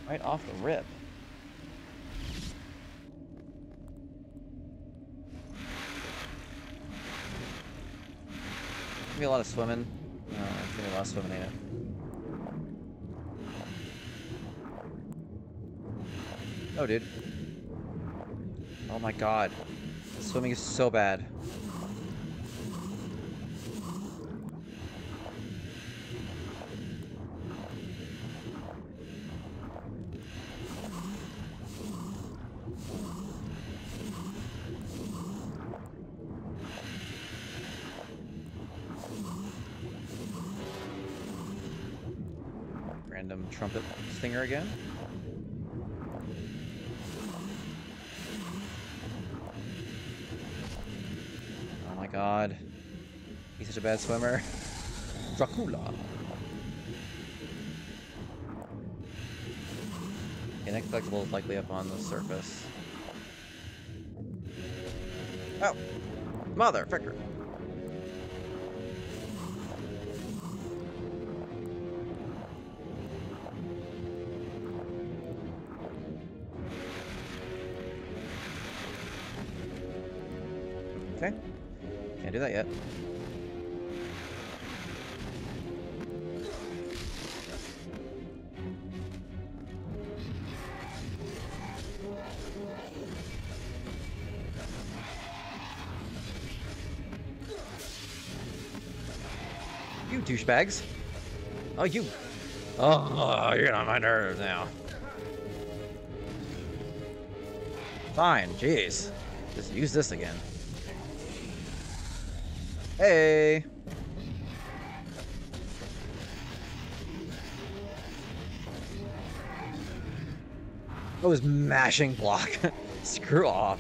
Right off the rip. Gonna be a lot of swimming. No, of swimming in it. Oh, dude. Oh my god. The swimming is so bad. Random trumpet again. Oh my god. He's such a bad swimmer. Dracula. Collectible is likely up on the surface. Oh! Mother fricker. Douchebags. Oh, you. Oh, oh, you're on my nerves now. Fine, jeez. Just use this again. Hey. I was mashing block. Screw off.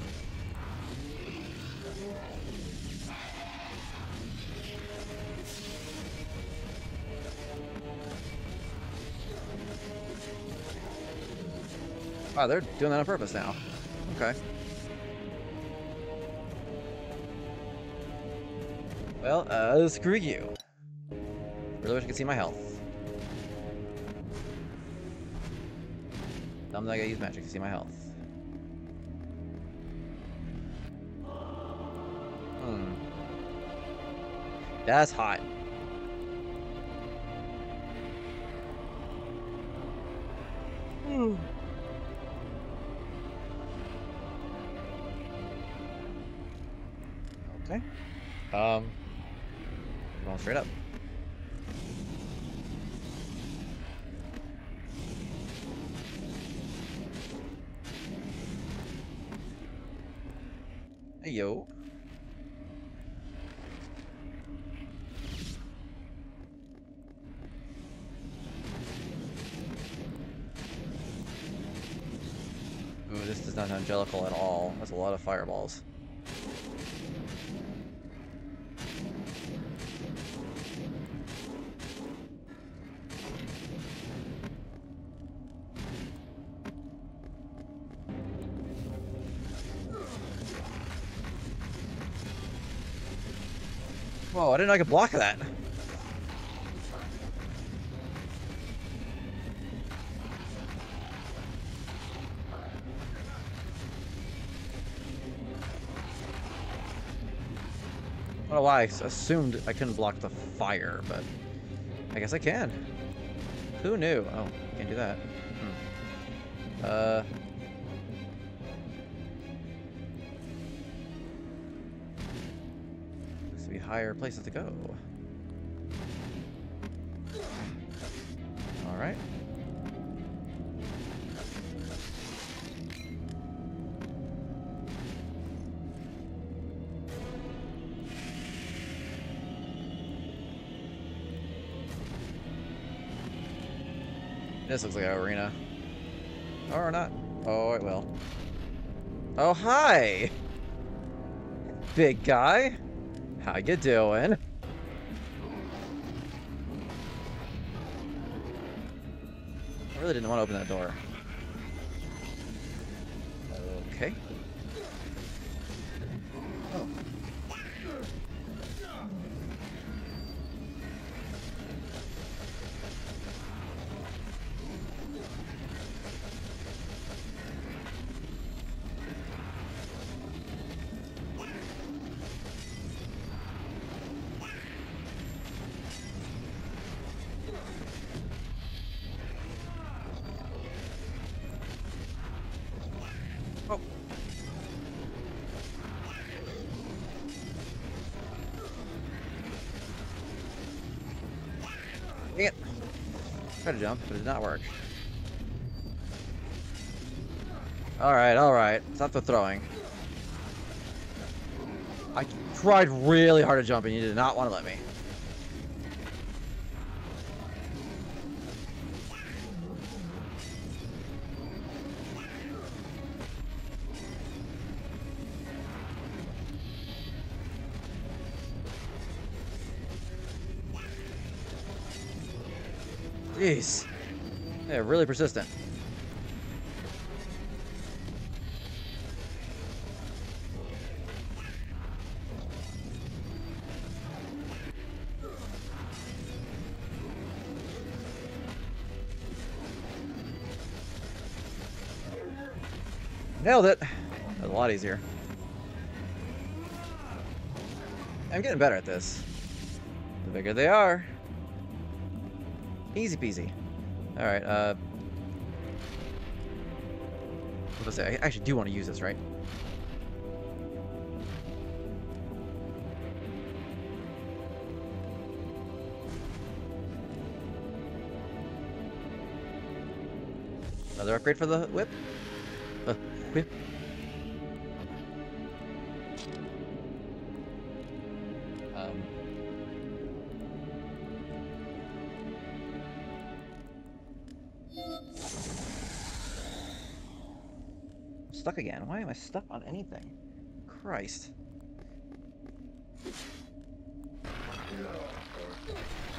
Wow, they're doing that on purpose now. Okay. Well, uh, screw you. Really wish I could see my health. Dumb that I gotta use magic to see my health. Hmm. That's hot. Hmm. Um, going straight up. Hey, yo. Ooh, this does not angelical at all. That's a lot of fireballs. Didn't I could block that. I don't know why I assumed I couldn't block the fire, but I guess I can. Who knew? Oh, can't do that. Hmm. Uh. Higher places to go. All right. This looks like an arena. Oh, or not. Oh, it will. Oh, hi! Big guy! How you doing? I really didn't want to open that door. Tried to jump, but it did not work. Alright, alright. Stop the throwing. I tried really hard to jump and you did not want to let me. They're really persistent. Nailed it. That was a lot easier. I'm getting better at this. The bigger they are. Easy peasy. Alright, uh... What was I say? I actually do want to use this, right? Another upgrade for the whip? I stuck on anything? Christ.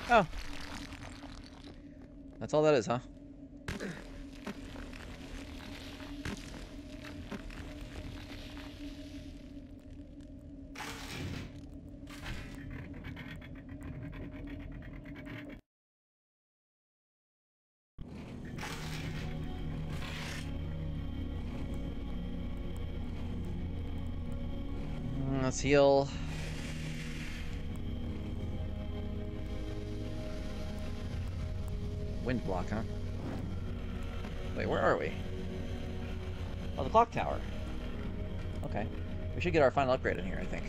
Oh. That's all that is, huh? Let's heal. Wind block, huh? Wait, where are we? Oh, the clock tower. Okay. We should get our final upgrade in here, I think.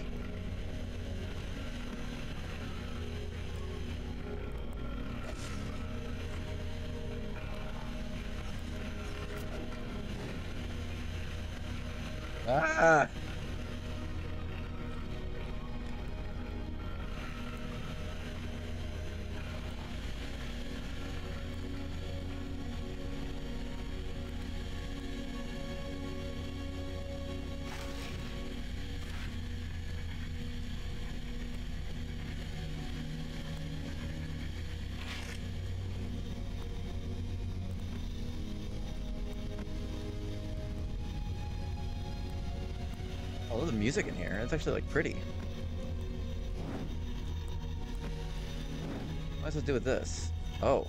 Ah! It's actually like pretty. What does it do with this? Oh.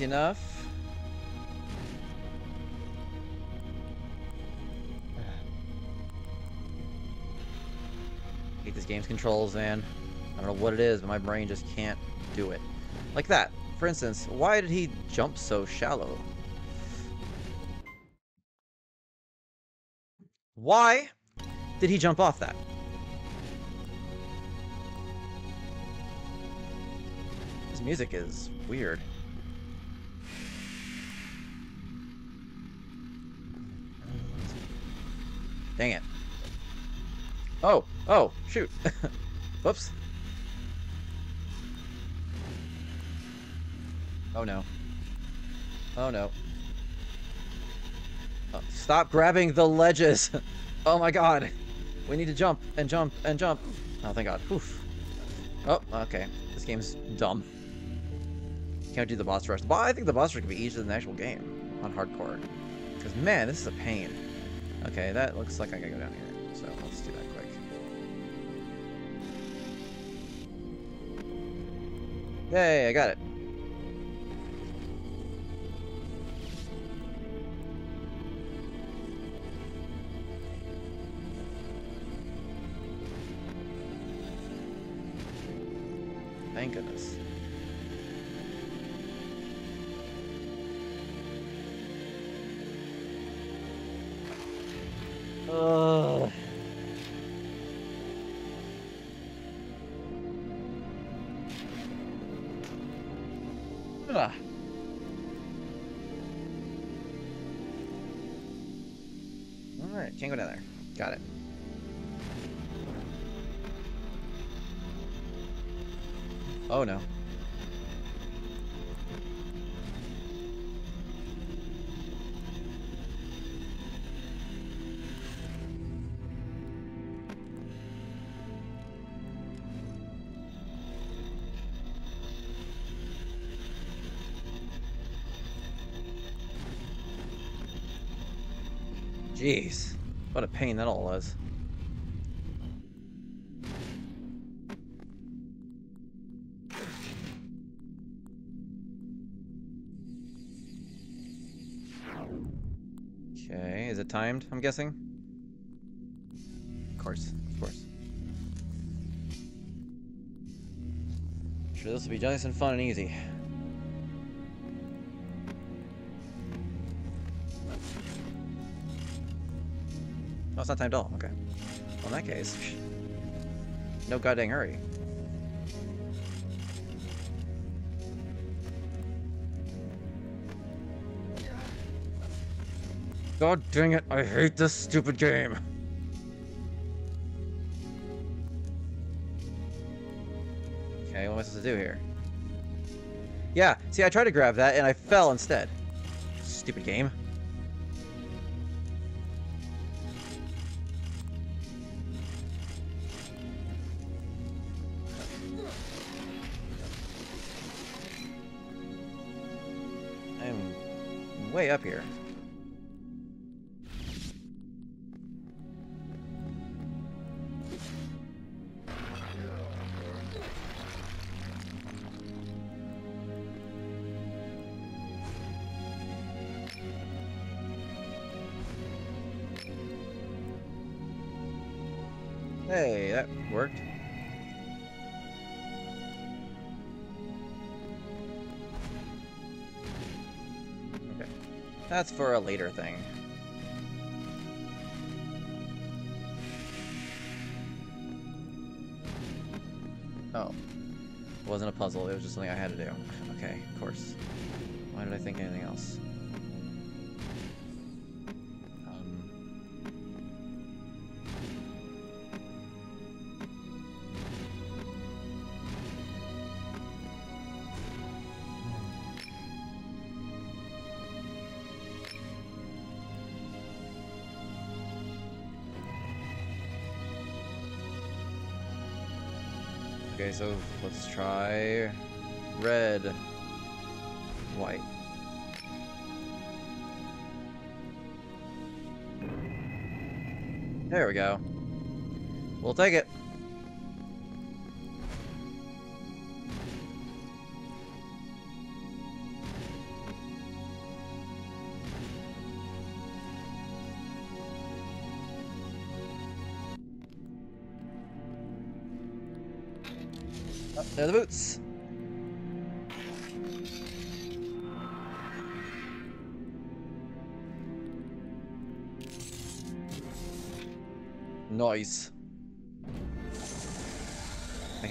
Easy enough. Hate this game's controls, man. I don't know what it is, but my brain just can't do it. Like that. For instance, why did he jump so shallow? Why did he jump off that? This music is weird. Dang it. Oh, oh, shoot. Whoops. Oh no. Oh no. Oh, stop grabbing the ledges! oh my god! We need to jump and jump and jump. Oh, thank god. Oof. Oh, okay. This game's dumb. Can't do the boss rush. But I think the boss rush could be easier than the actual game on hardcore. Because, man, this is a pain. Okay, that looks like I gotta go down here. So, let's do that quick. Yay, I got it. Jeez, what a pain that all was. Okay, is it timed, I'm guessing? Of course, of course. Sure, this will be nice and fun and easy. Not timed at all. Okay. Well, in that case, no goddamn hurry. God dang it, I hate this stupid game. Okay, what am I supposed to do here? Yeah, see, I tried to grab that and I fell instead. Stupid game. Way up here. That's for a later thing. Oh. It wasn't a puzzle, it was just something I had to do. Okay, of course. Why did I think anything else? Okay, so let's try red, white. There we go. We'll take it.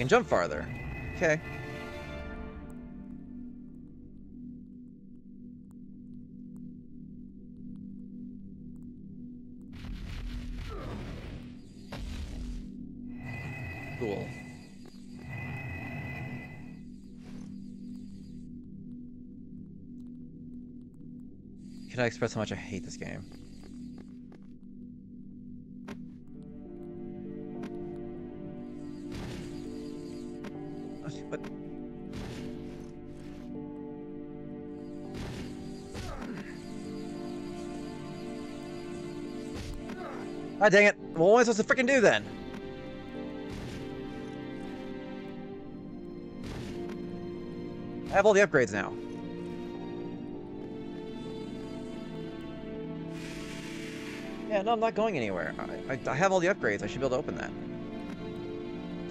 Jump farther. Okay. Cool. Can I express how much I hate this game? Ah, dang it. What am I supposed to freaking do then? I have all the upgrades now. Yeah, no, I'm not going anywhere. I, I, I have all the upgrades. I should be able to open that.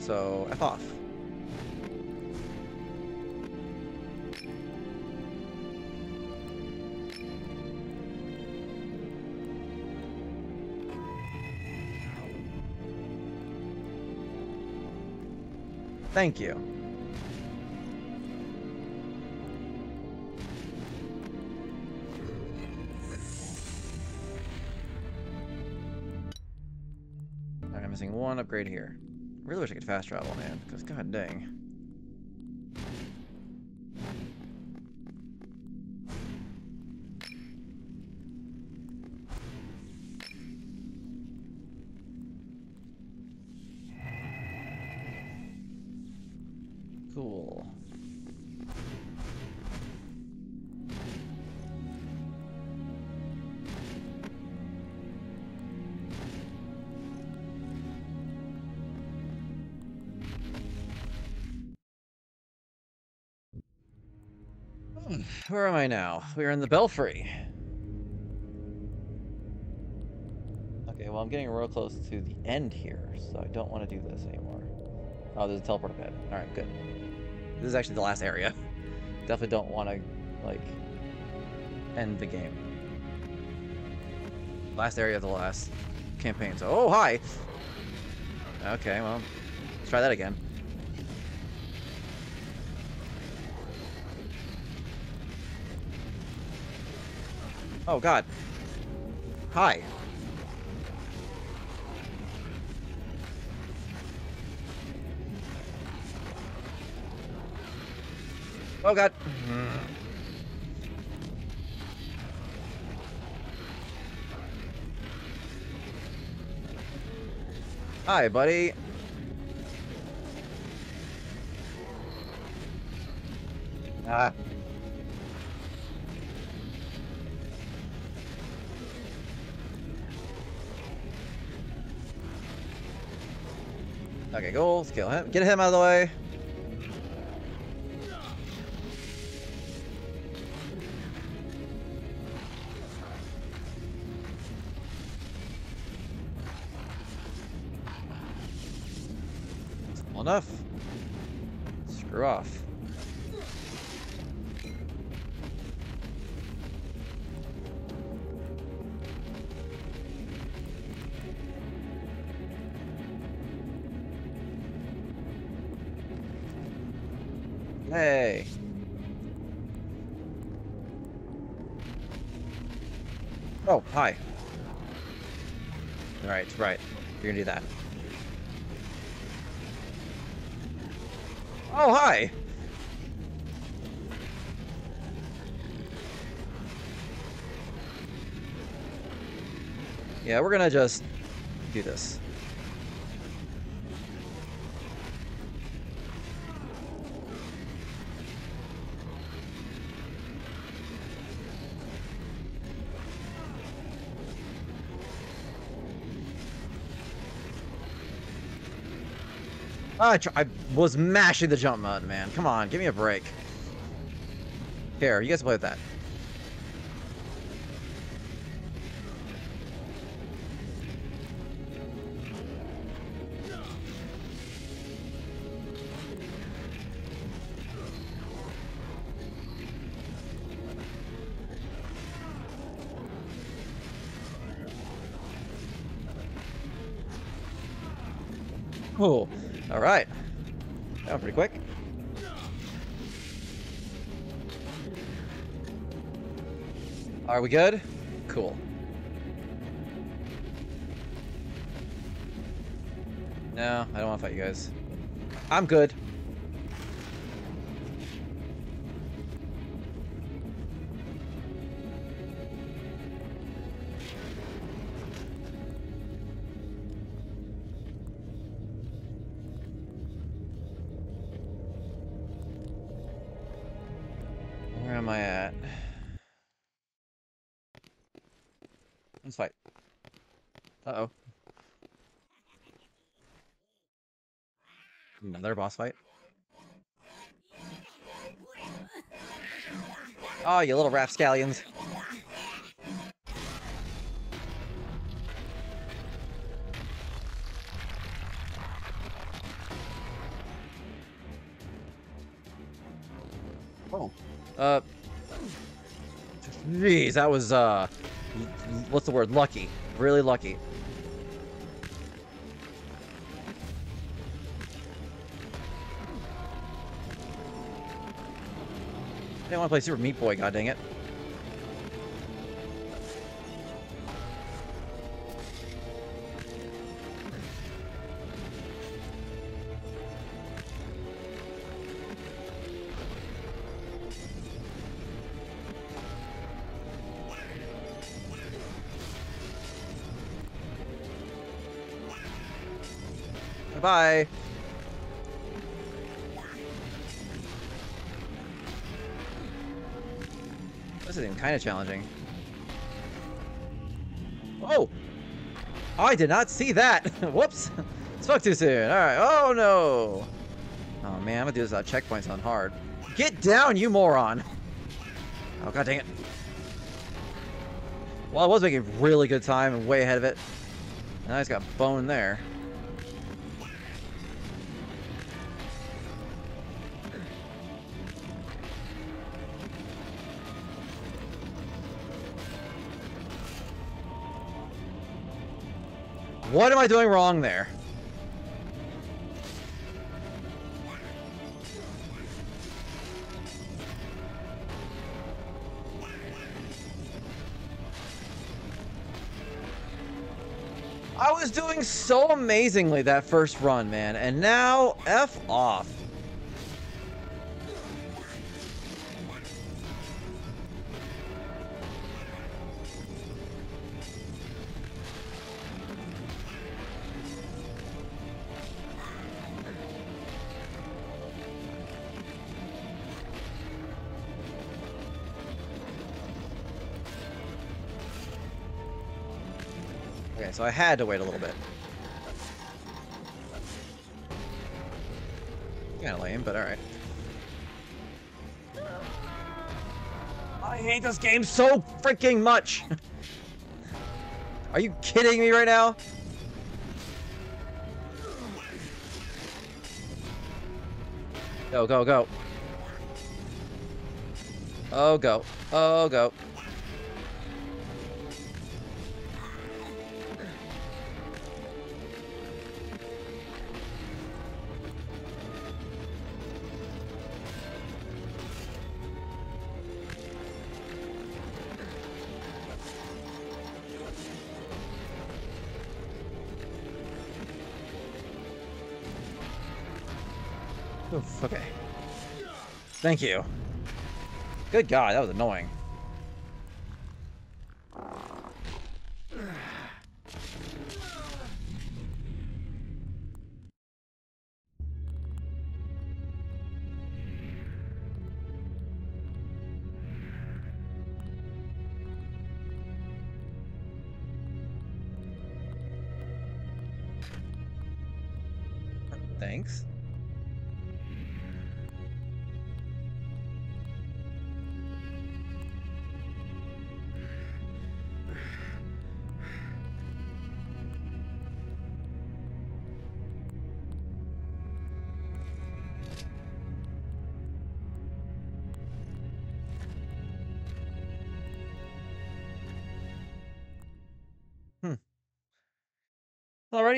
So, F off. Thank you. I'm missing one upgrade here. Really wish I could fast travel, man, because god dang. Where am I now? We're in the Belfry. Okay, well I'm getting real close to the end here, so I don't want to do this anymore. Oh, there's a teleport pad. Alright, good. This is actually the last area. Definitely don't want to, like, end the game. Last area of the last campaign. So, oh, hi! Okay, well, let's try that again. Oh, God. Hi. Oh, God. Hi, buddy. Ah. Okay, go. Let's kill him. Get him out of the way. Hey. Oh, hi. Alright, right. You're gonna do that. Oh, hi! Yeah, we're gonna just do this. I, I was mashing the jump button, man. Come on, give me a break. Here, you guys play with that. Are we good? Cool. No, I don't want to fight you guys. I'm good. Another boss fight? Oh, you little rapscallions. Oh. Uh. Jeez, that was, uh. What's the word? Lucky. Really lucky. I didn't want to play Super Meat Boy, god dang it. Bye. This kind of challenging. Oh! I did not see that! Whoops! Spoke too soon. Alright. Oh no! Oh man, I'm gonna do this without checkpoints on hard. Get down, you moron! Oh god dang it. Well, I was making really good time and way ahead of it. And I just got boned there. Am I doing wrong there? I was doing so amazingly that first run, man, and now F off. So I had to wait a little bit. Kinda lame, but alright. I hate this game so freaking much! Are you kidding me right now? Go, go, go. Oh, go. Oh, go. Okay. Thank you. Good God, that was annoying.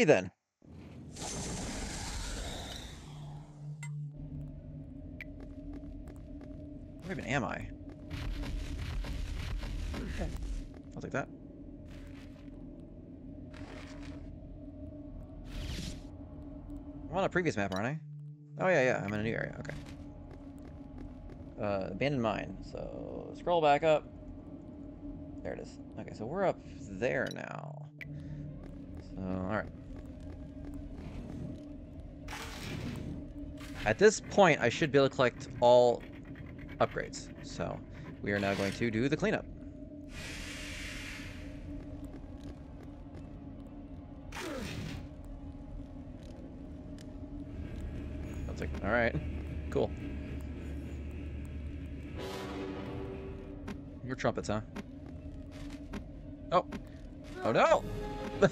Then. Where even am I? I'll take that. I'm on a previous map, aren't I? Oh yeah, yeah, I'm in a new area, okay. Uh, abandoned mine, so scroll back up. There it is. Okay, so we're up there now. So, alright. At this point, I should be able to collect all upgrades. So, we are now going to do the cleanup. That's like, alright. Cool. Your trumpets, huh? Oh. Oh no!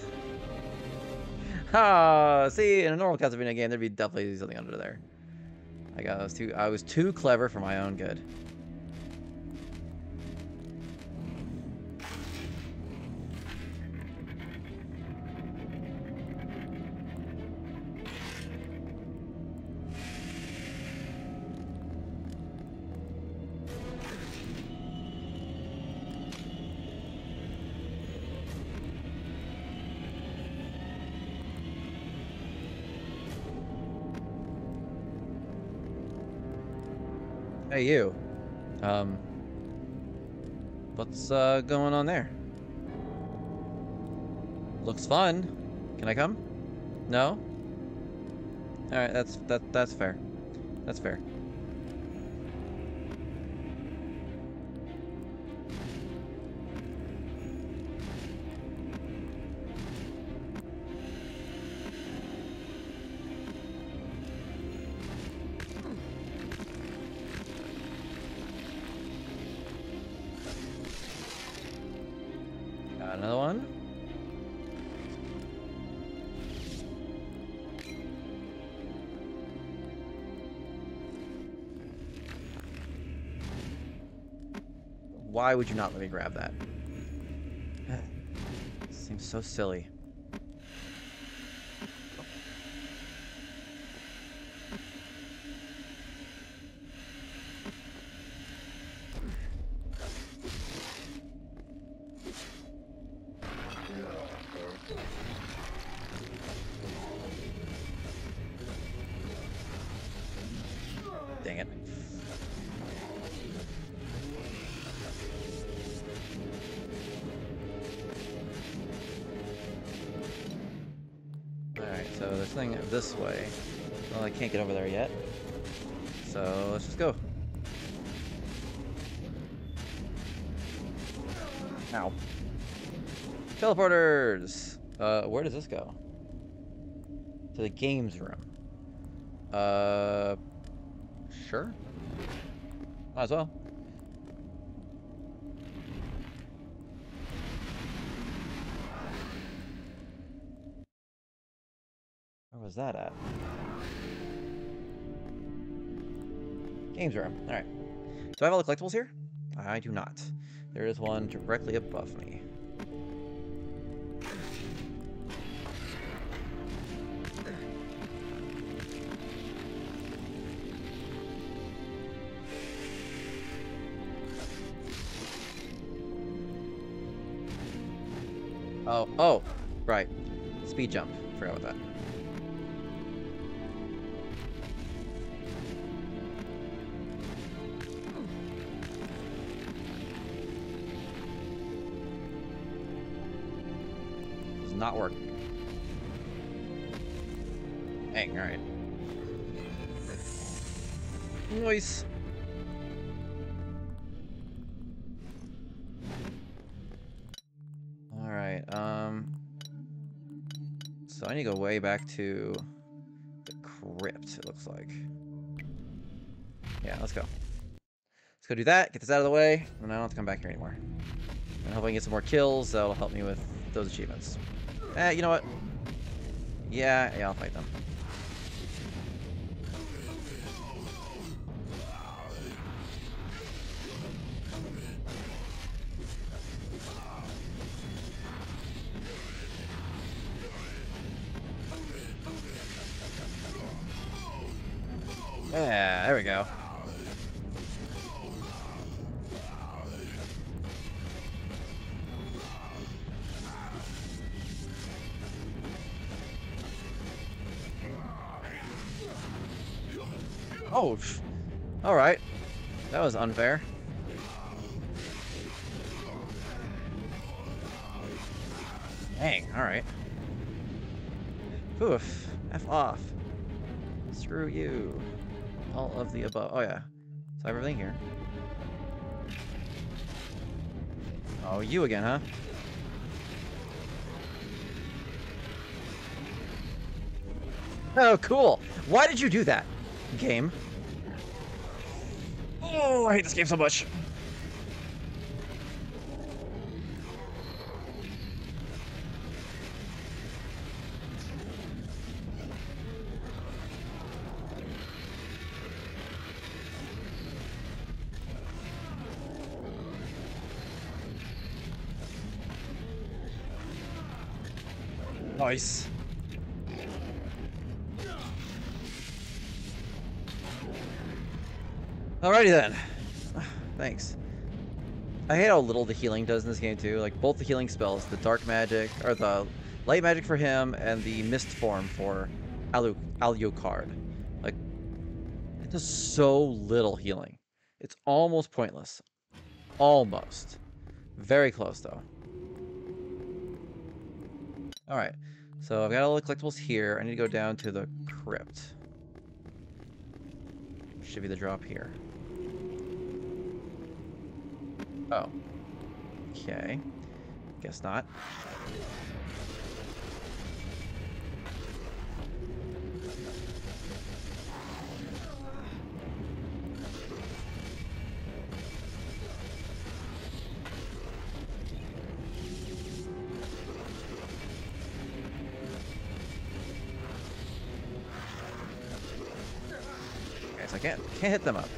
Ah, see, in a normal Castlevania game, there'd be definitely something under there. I got I was too I was too clever for my own good. Hey, you. Um, what's uh, going on there? Looks fun. Can I come? No. All right, that's that that's fair. That's fair. Why would you not let me grab that? Seems so silly. Ow. Teleporters! Uh, where does this go? To the games room. Uh, sure. Might as well. Where was that at? Games room. Alright. Do I have all the collectibles here? I do not. There is one directly above me. Oh, oh, right. Speed jump. Forgot about that. I need to go way back to the crypt, it looks like. Yeah, let's go. Let's go do that, get this out of the way, and I don't have to come back here anymore. And hopefully I can get some more kills that'll help me with those achievements. Eh, you know what? Yeah, yeah, I'll fight them. Yeah, there we go. Oh, all right. That was unfair. Dang, all right. Poof. F off. Screw you. All of the above. Oh, yeah. So I have everything here. Oh, you again, huh? Oh, cool. Why did you do that, game? Oh, I hate this game so much. Nice. Alrighty then. Thanks. I hate how little the healing does in this game too. Like both the healing spells, the dark magic, or the light magic for him, and the mist form for Alu Alucard. Like, it does so little healing. It's almost pointless. Almost. Very close though. Alright. So I've got all the collectibles here. I need to go down to the crypt. Should be the drop here. Oh. Okay. Guess not. Can't can't hit them up.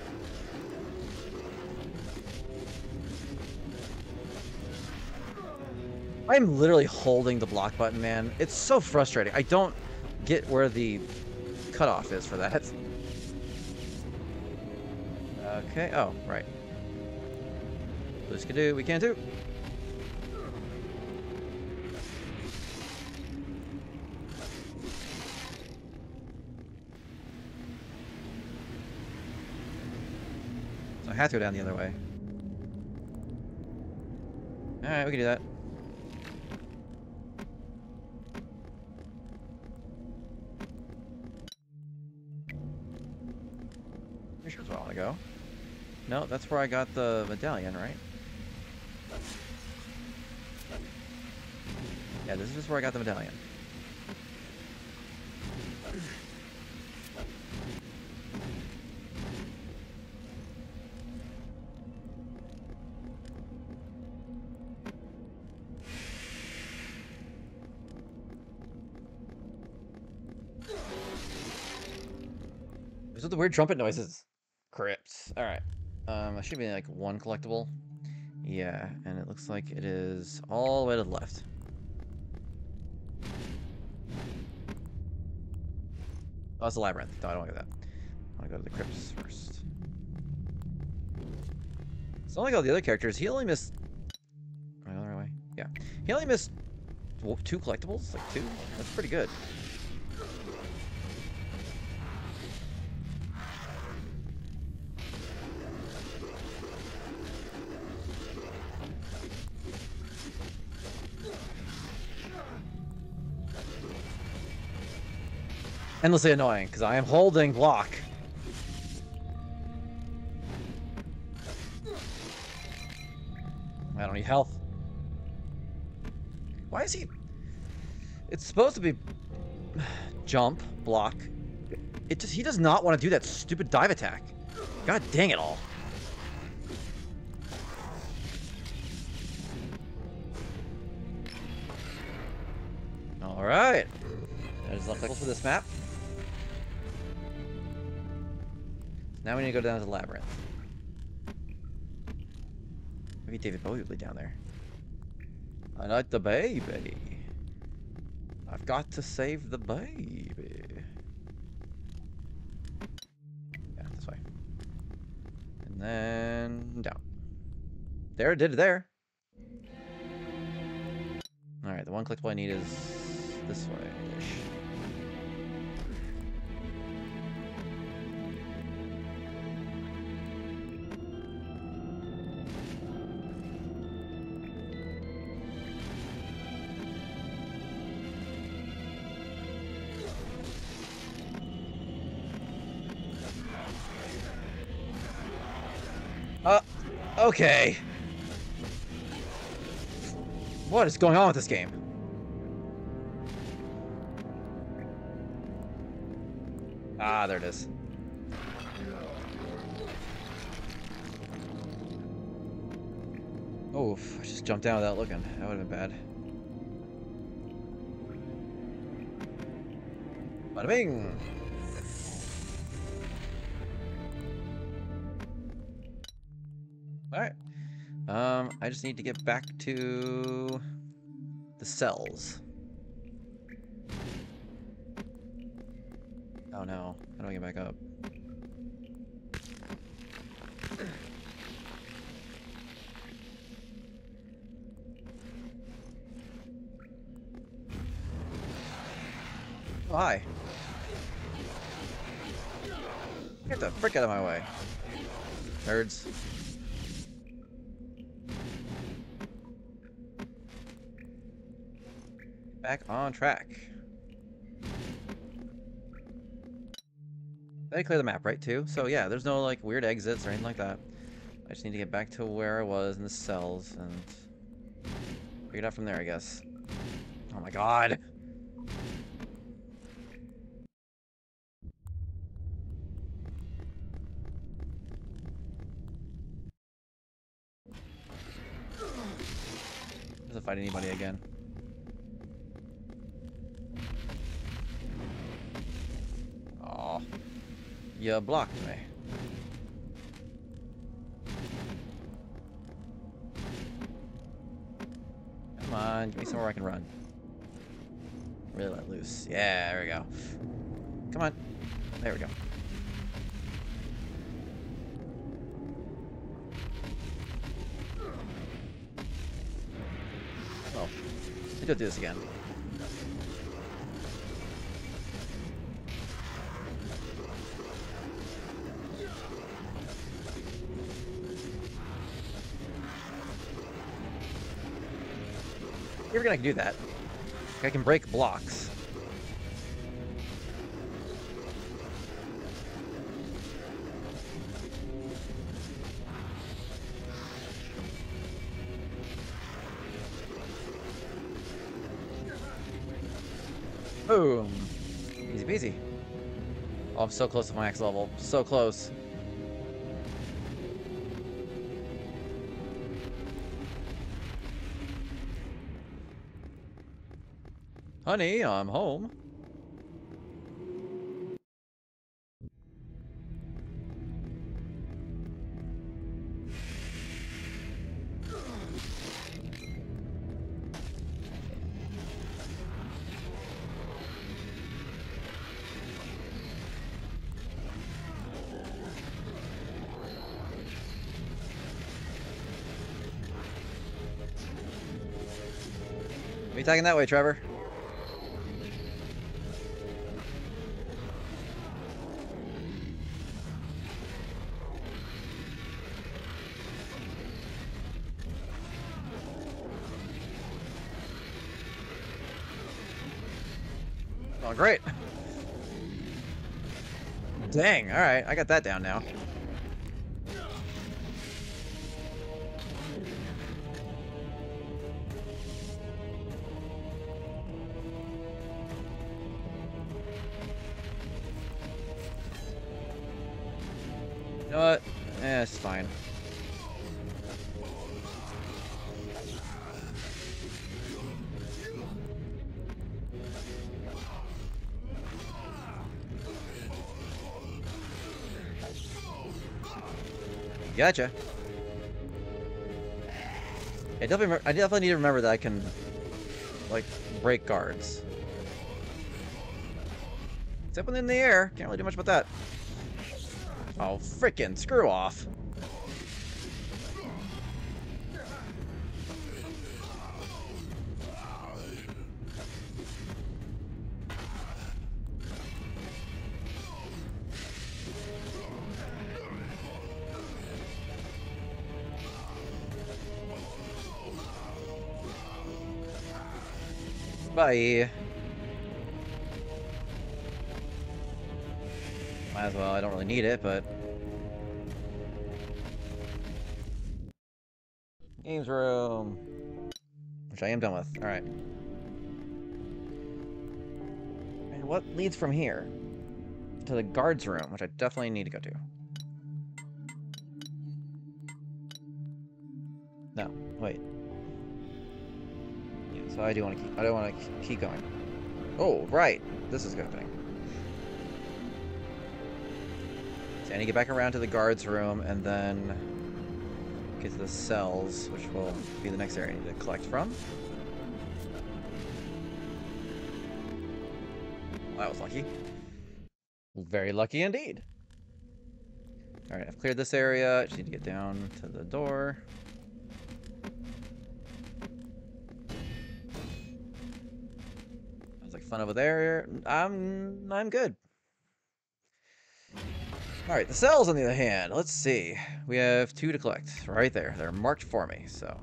I'm literally holding the block button, man. It's so frustrating. I don't get where the cutoff is for that. Okay, oh, right. Can do, we can too. Have to go down the other way. Alright, we can do that. Pretty sure that's where I want to go. No, that's where I got the medallion, right? Yeah, this is just where I got the medallion. Weird trumpet noises? Crypts. Alright. Um, there should be like one collectible. Yeah, and it looks like it is all the way to the left. Oh, it's a labyrinth. No, I don't want to go that. I want to go to the crypts first. So like all the other characters, he only missed... Am I going the right way? Yeah. He only missed two collectibles? Like two? That's pretty good. Endlessly annoying because I am holding block. I don't need health. Why is he... It's supposed to be jump, block. It just he does not want to do that stupid dive attack. God dang it all. To go down to the labyrinth. Maybe David Bowie will be down there. I like the baby. I've got to save the baby. Yeah, this way. And then down. There, it did it there. Alright, the one collectible I need is this way. Uh, okay. What is going on with this game? Ah, there it is. Oh, I just jumped down without looking. That would have been bad. Bada bing! I just need to get back to the cells. Oh no, how do I get back up? Oh, hi. Get the frick out of my way. Nerds. Back on track. They clear the map, right, too? So yeah, there's no, like, weird exits or anything like that. I just need to get back to where I was in the cells and figure it out from there, I guess. Oh my god! Doesn't fight anybody again. You blocked me. Come on, give me somewhere I can run. Really let loose. Yeah, there we go. Come on. There we go. Oh. Let's do this again. You're gonna do that. I can break blocks. Boom. Easy peasy. Oh, I'm so close to my next level. So close. Honey, I'm home. Are you talking that way, Trevor? Dang, alright, I got that down now. You know what? Eh, it's fine. Gotcha. I definitely, I definitely need to remember that I can, like, break guards. Except when in the air. Can't really do much about that. Oh, frickin' screw off. Might as well, I don't really need it, but... Games room. Which I am done with. Alright. And what leads from here? To the guards room, which I definitely need to go to. No, wait. I do want to keep. I don't want to keep going. Oh, right. This is thing. So I need to get back around to the guards room and then get to the cells, which will be the next area I need to collect from. Well, that was lucky. Very lucky indeed. Alright, I've cleared this area. I just need to get down to the door. Fun over there. I'm I'm good. Alright, the cells on the other hand, let's see. We have two to collect right there. They're marked for me, so.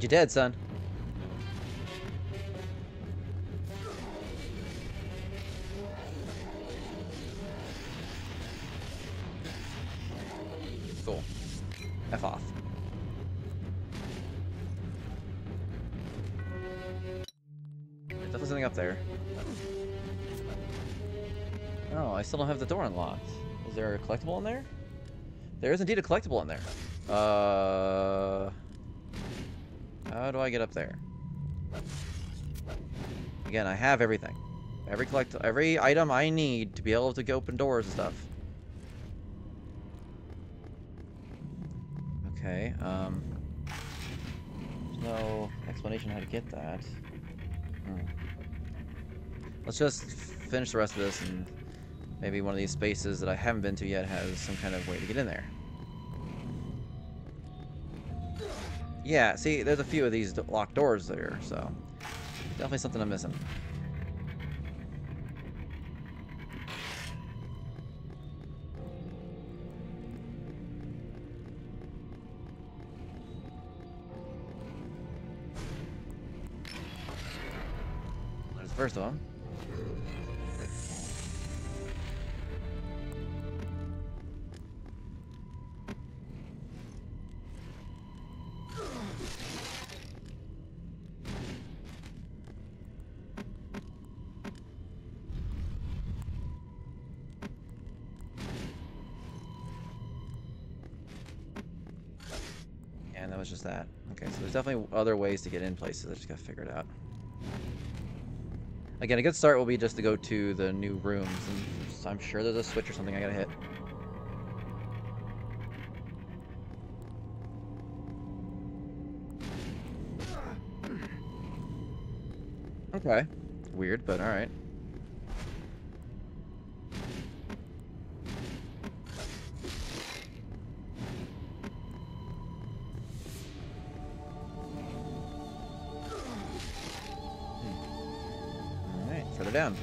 You're dead, son. Cool. F off. There's definitely something up there. Oh, I still don't have the door unlocked. Is there a collectible in there? There is indeed a collectible in there. Uh... Do I get up there? Again, I have everything. Every collect every item I need to be able to open doors and stuff. Okay, um... There's no explanation how to get that. Hmm. Let's just finish the rest of this and maybe one of these spaces that I haven't been to yet has some kind of way to get in there. Yeah, see, there's a few of these locked doors there, so definitely something I'm missing. First other ways to get in places. I just gotta figure it out. Again, a good start will be just to go to the new rooms, and I'm sure there's a switch or something I gotta hit. Okay. Weird, but alright. Further down.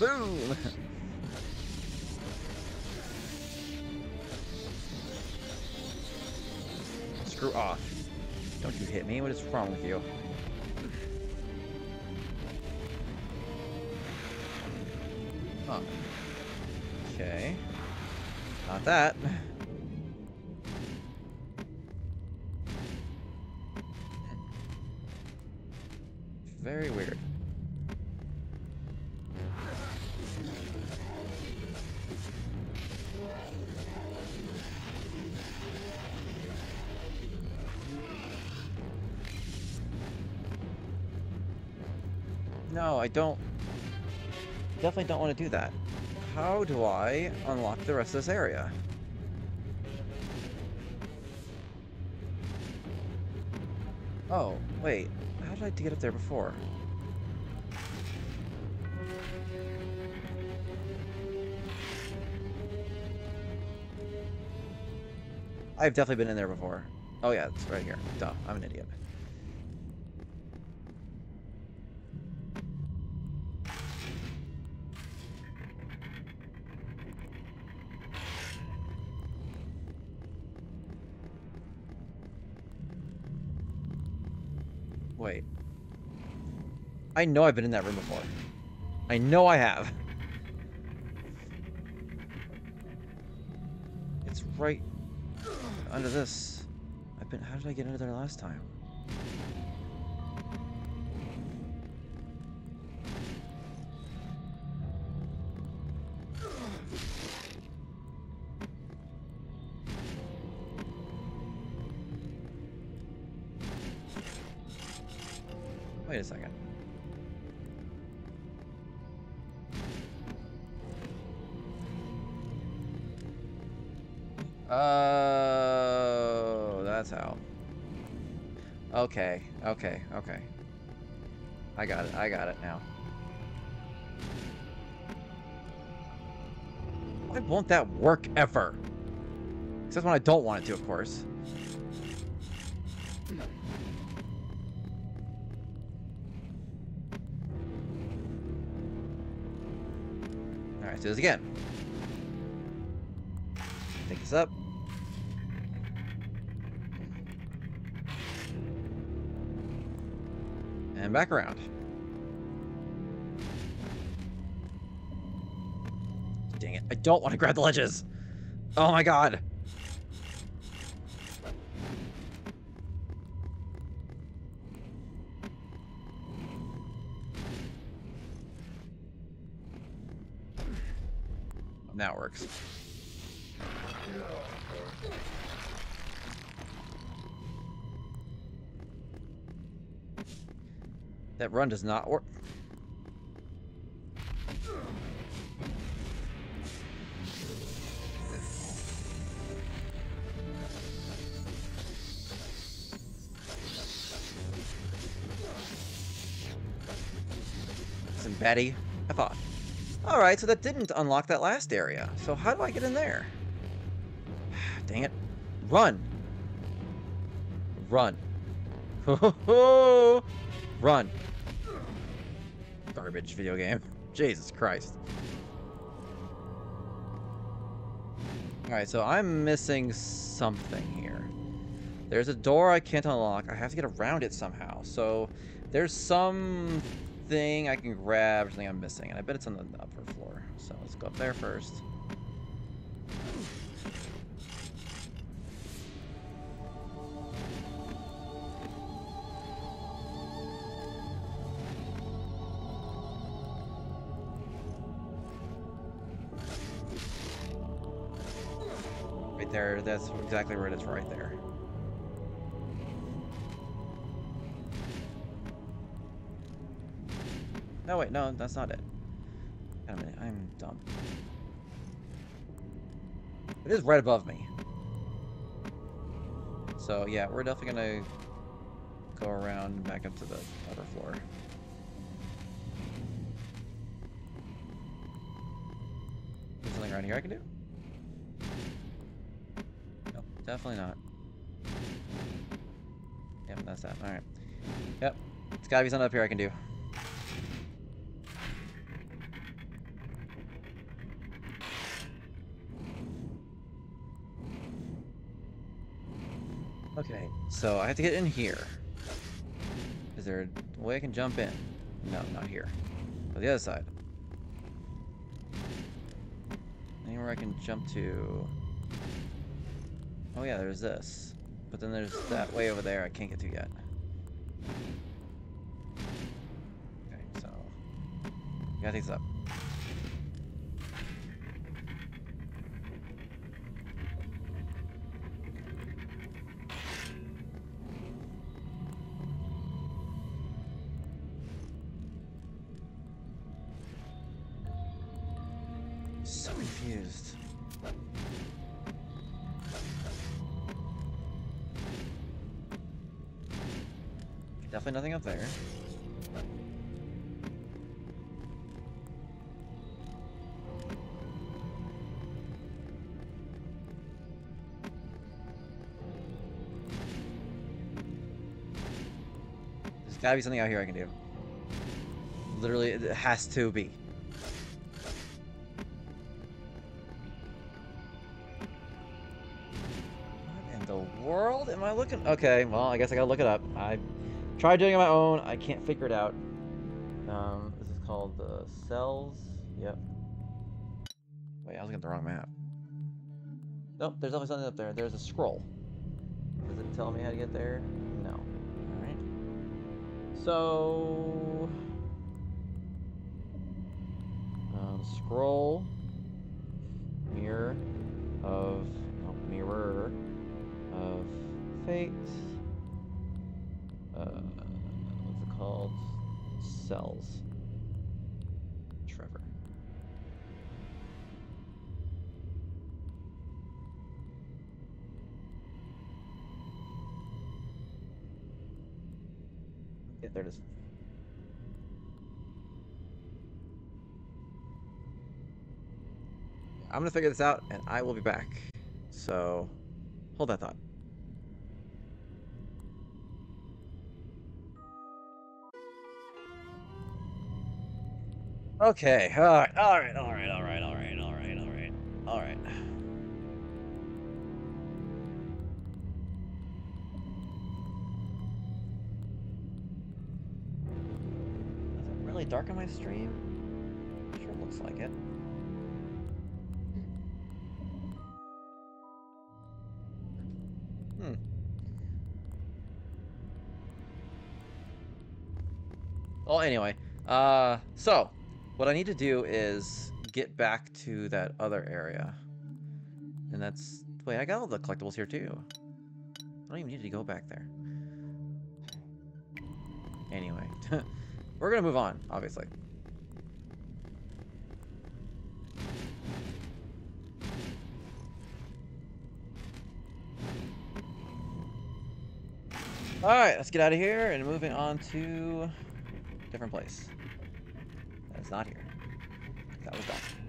Boom! Screw off. Don't you hit me. What is wrong with you? That. Very weird. No, I don't. Definitely don't want to do that. How do I unlock the rest of this area? Oh, wait. How did I get up there before? I've definitely been in there before. Oh yeah, it's right here. Duh, I'm an idiot. Wait. I know I've been in that room before. I know I have. It's right under this. I've been. How did I get under there last time? I got it, I got it now. Why won't that work ever? Except when I don't want it to, of course. Alright, let's do this again. Take this up. And back around. I don't want to grab the ledges. Oh my god. It works. That run does not work. Betty. I thought. Alright, so that didn't unlock that last area. So how do I get in there? Dang it. Run! Run. Run. Garbage video game. Jesus Christ. Alright, so I'm missing something here. There's a door I can't unlock. I have to get around it somehow. So there's some thing I can grab, something I'm missing, and I bet it's on the upper floor. So let's go up there first. Right there. That's exactly where it is right there. No, wait, no, that's not it. Wait a minute, I'm dumb. It is right above me. So, yeah, we're definitely gonna go around back up to the upper floor. Is something around here I can do? Nope, definitely not. Yep, that's that. Alright. Yep. It's gotta be something up here I can do. Okay, so I have to get in here. Is there a way I can jump in? No, not here. But the other side. Anywhere I can jump to... Oh yeah, there's this. But then there's that way over there I can't get to yet. Okay, so... Take this up. Gotta be something out here I can do. Literally, it has to be. What in the world am I looking? Okay, well, I guess I gotta look it up. I tried doing it on my own. I can't figure it out. Um, this is called the cells. Yep. Wait, I was looking at the wrong map. Nope, there's definitely something up there. There's a scroll. Does it tell me how to get there? So... Um, scroll. Mirror of... Mirror of fate. I'm gonna figure this out and I will be back. So, hold that thought. Okay, alright, alright, alright, alright, alright, alright, alright, alright. Is it really dark on my stream? Sure looks like it. Well, anyway, uh, so what I need to do is get back to that other area, and that's wait. I got all the collectibles here too. I don't even need to go back there. Anyway, we're gonna move on, obviously. Alright, let's get out of here and moving on to different place. That's not here. That was done.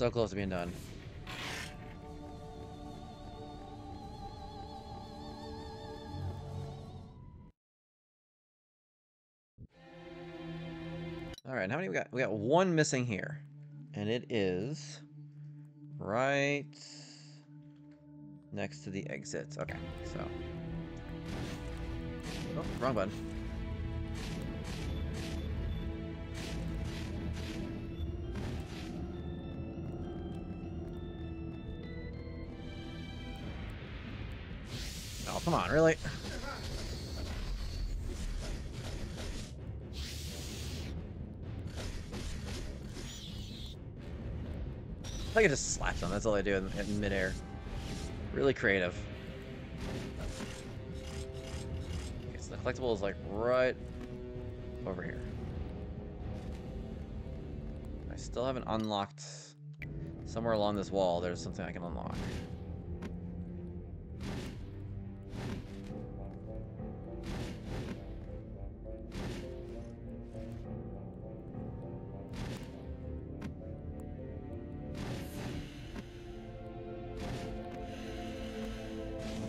So close to being done. All right, how many we got? We got one missing here. And it is right next to the exit. Okay, so. Oh, wrong button. Oh, come on, really? I could just slash them. That's all I do in, in midair. Really creative. Okay, so the collectible is like right over here. I still haven't unlocked somewhere along this wall. There's something I can unlock.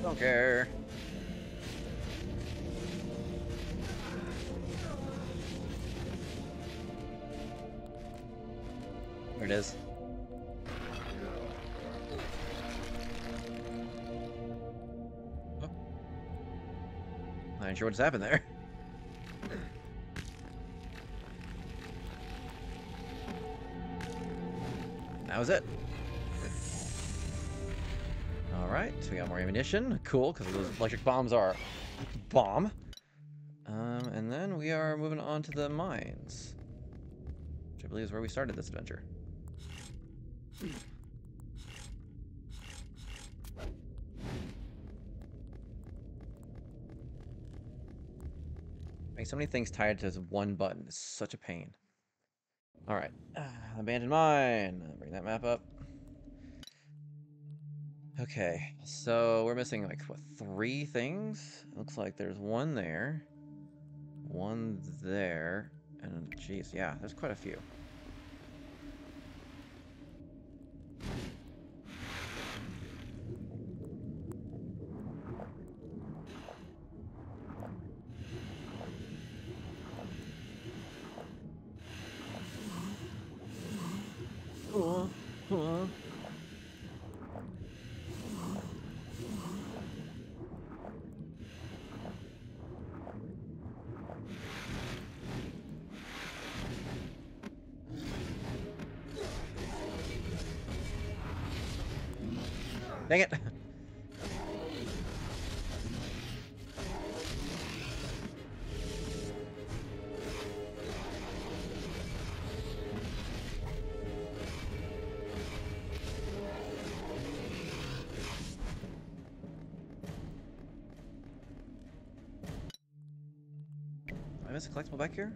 Don't care. There it is. Oh. Not sure what just happened there. That was it. We got more ammunition. Cool, because those electric bombs are bomb. Um, and then we are moving on to the mines. Which I believe is where we started this adventure. Make so many things tied to this one button is such a pain. Alright, uh, abandoned mine. Bring that map up. Okay, so we're missing like what three things? Looks like there's one there, one there, and geez, yeah, there's quite a few. Back here?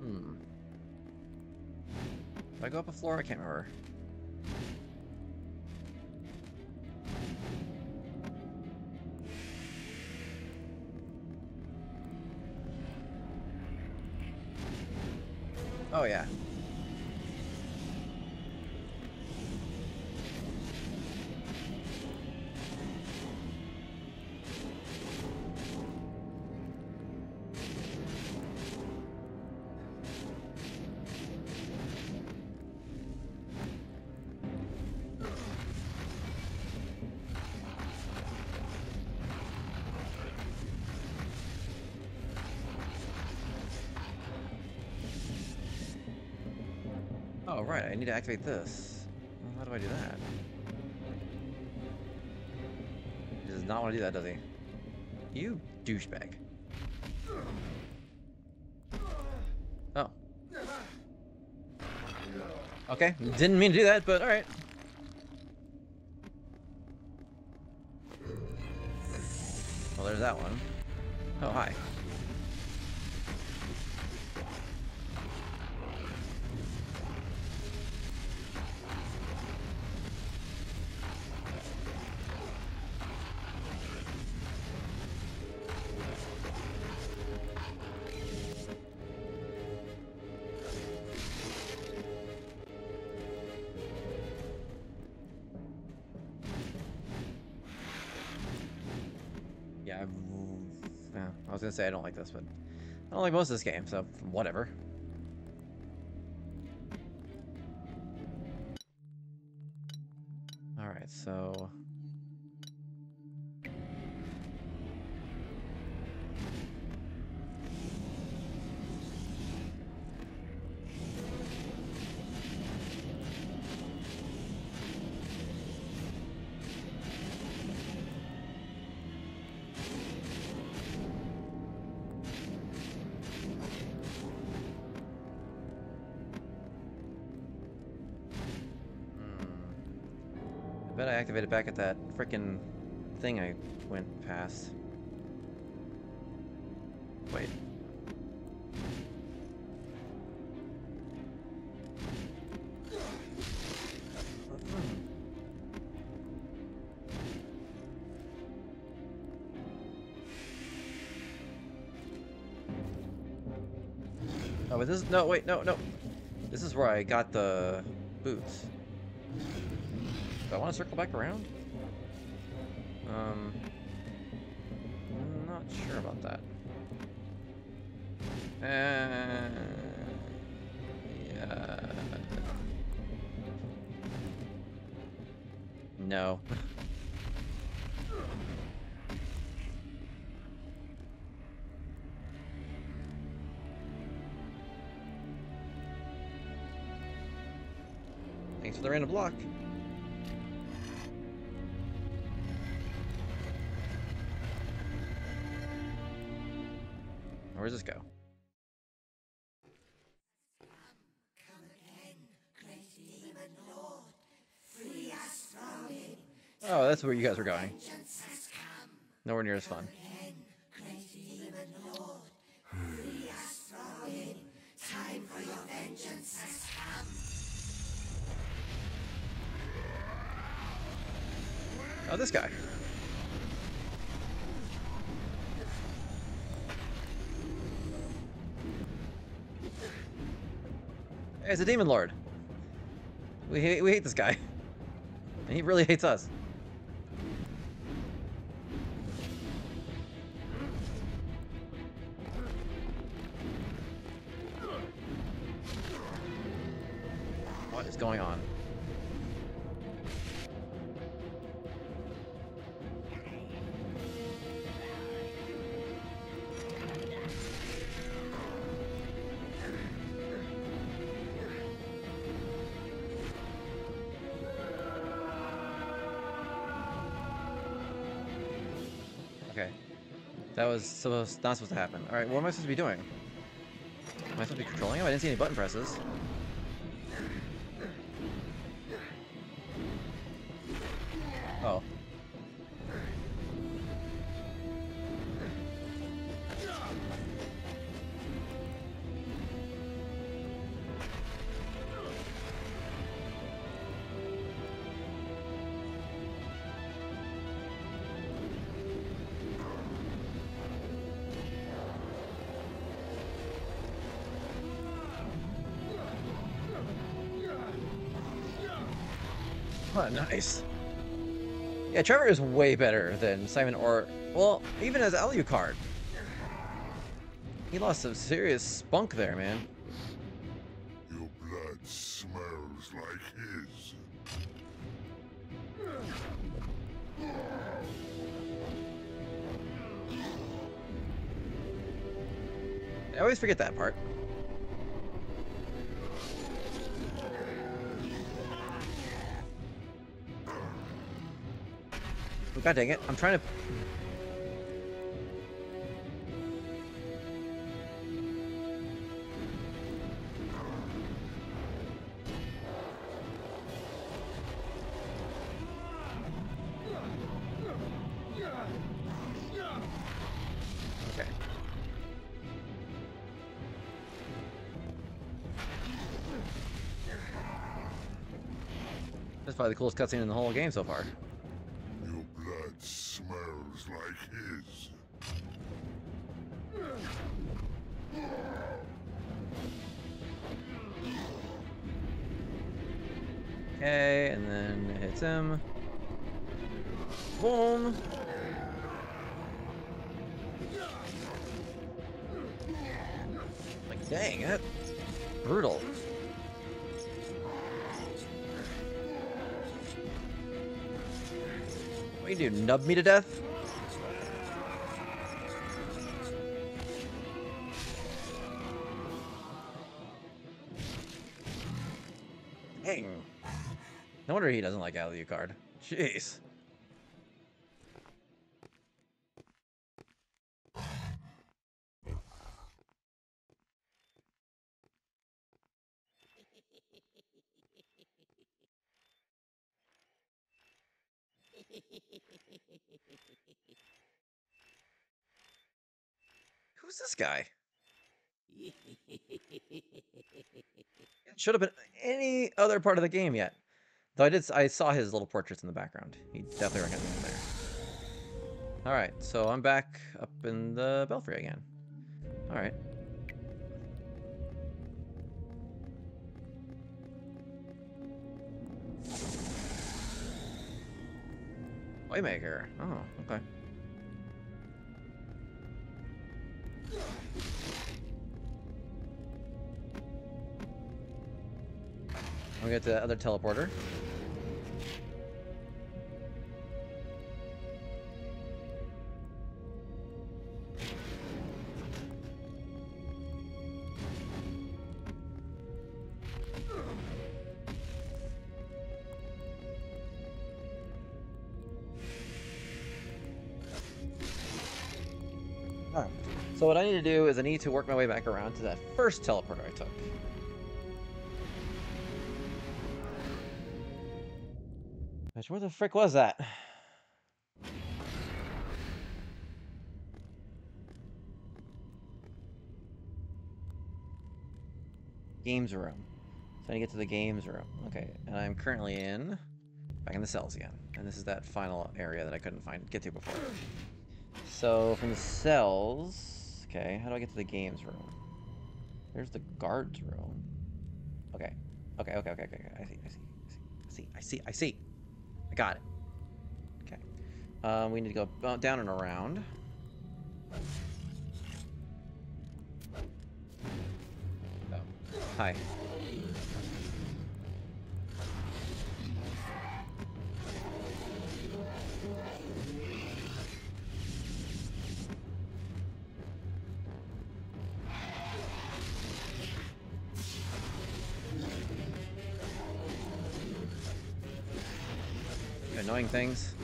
Hmm. Did I go up a floor? I can't remember. Right, I need to activate this. Well, how do I do that? He does not want to do that, does he? You douchebag. Oh. Okay, didn't mean to do that, but alright. Gonna say I don't like this, but I don't like most of this game, so whatever. Activated back at that frickin' thing I went past. Wait. Oh, but this is- no, wait, no, no. This is where I got the boots. I want to circle back around? Um, I'm not sure about that. Uh, yeah. No. Thanks for the random block. Where does this go? Oh, that's where you guys were going. Nowhere near as fun. Oh, this guy. It's a demon lord. We hate, we hate this guy. And he really hates us. Was supposed not supposed to happen. Alright, what am I supposed to be doing? Am I supposed to be controlling him? I didn't see any button presses. Nice. Yeah, Trevor is way better than Simon or, well, even as Alucard. He lost some serious spunk there, man. Your blood smells like his. I always forget that part. God dang it. I'm trying to... Okay. That's probably the coolest cutscene in the whole game so far. Dang it. Brutal. What you do, nub me to death? Dang. No wonder he doesn't like Alucard. Jeez. Who's this guy? Should have been any other part of the game yet. Though I did, I saw his little portraits in the background. He definitely recognized him there. All right, so I'm back up in the belfry again. All right. Waymaker. Oh, okay. We get to the other teleporter. Alright. So what I need to do is I need to work my way back around to that first teleporter I took. Where the frick was that? Games room. So I need to get to the games room. Okay, and I'm currently in back in the cells again. And this is that final area that I couldn't find get to before. So from the cells, okay, how do I get to the games room? There's the guards room. Okay, okay, okay, okay, okay. okay. I see, I see, I see, I see, I see. I got it. Okay. Um, we need to go down and around. Oh, hi. Annoying things.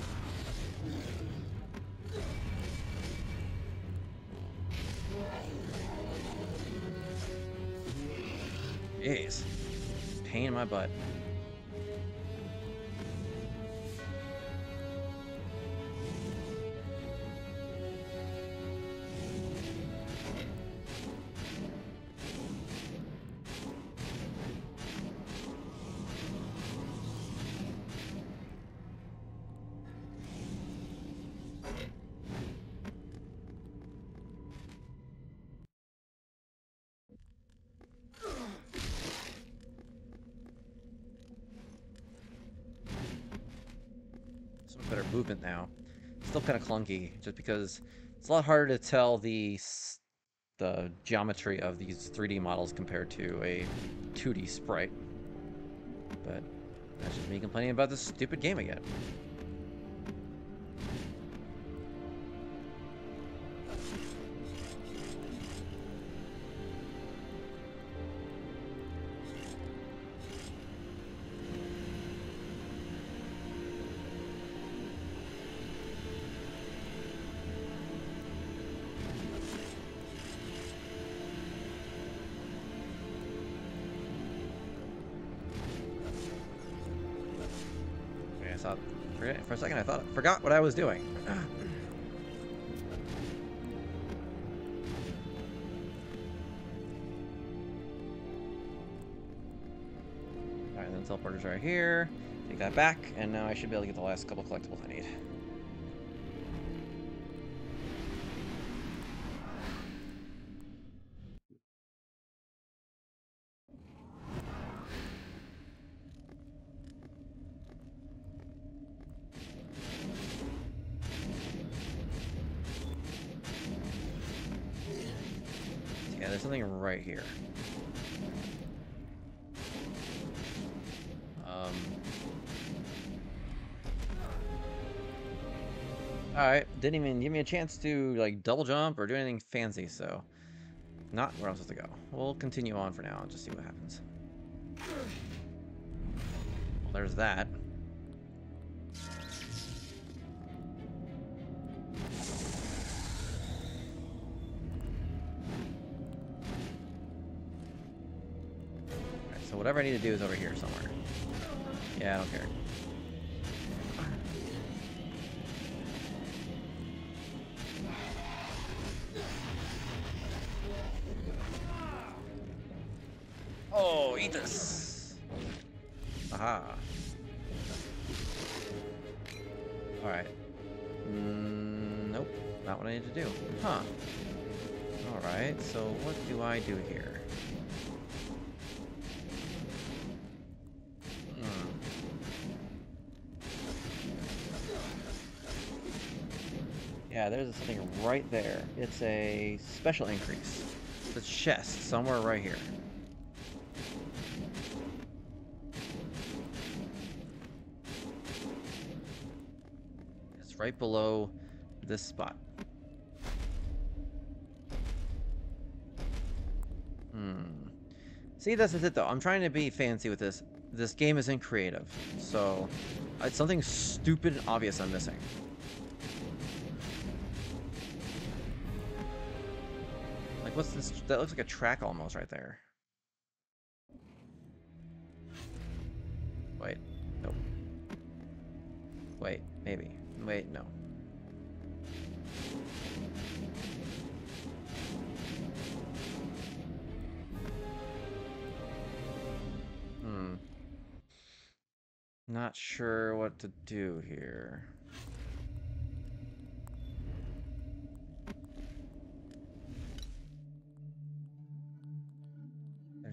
Jeez. Pain in my butt. Movement now. Still kind of clunky, just because it's a lot harder to tell the the geometry of these 3D models compared to a 2D sprite. But that's just me complaining about this stupid game again. Forgot what I was doing. Alright, then teleporter's right here. Take that back, and now I should be able to get the last couple collectibles I need. Didn't even give me a chance to, like, double jump or do anything fancy, so... Not where I'm supposed to go. We'll continue on for now and just see what happens. Well, there's that. So whatever I need to do is over here somewhere. Yeah, I don't care. Yeah, there's something right there. It's a special increase. A chest somewhere right here. It's right below this spot. Hmm. See, that's it though. I'm trying to be fancy with this. This game isn't creative, so it's something stupid and obvious I'm missing. Like, what's this? That looks like a track almost right there. Wait. Nope. Wait. Maybe. Wait. No. Hmm. Not sure what to do here.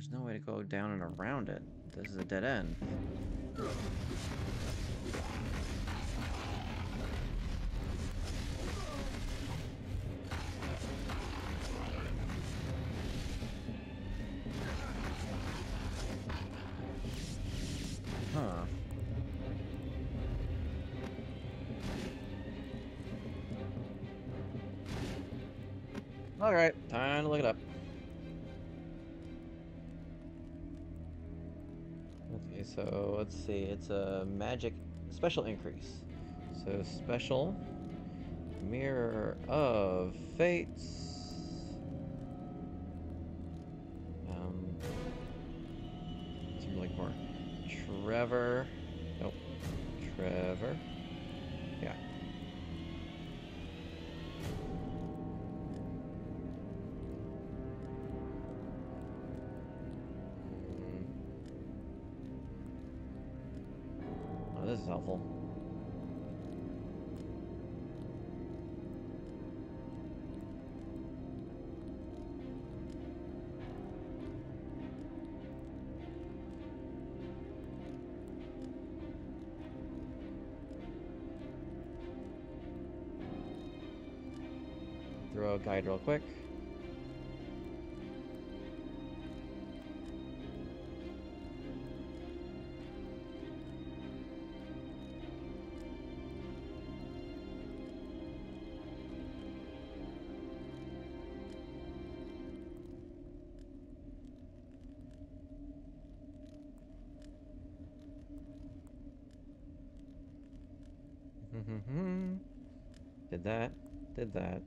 There's no way to go down and around it. This is a dead end. So let's see. It's a magic special increase. So special mirror of fates. Um, like more. Trevor. Nope. Trevor. Helpful. Throw a guide real quick. That, did that.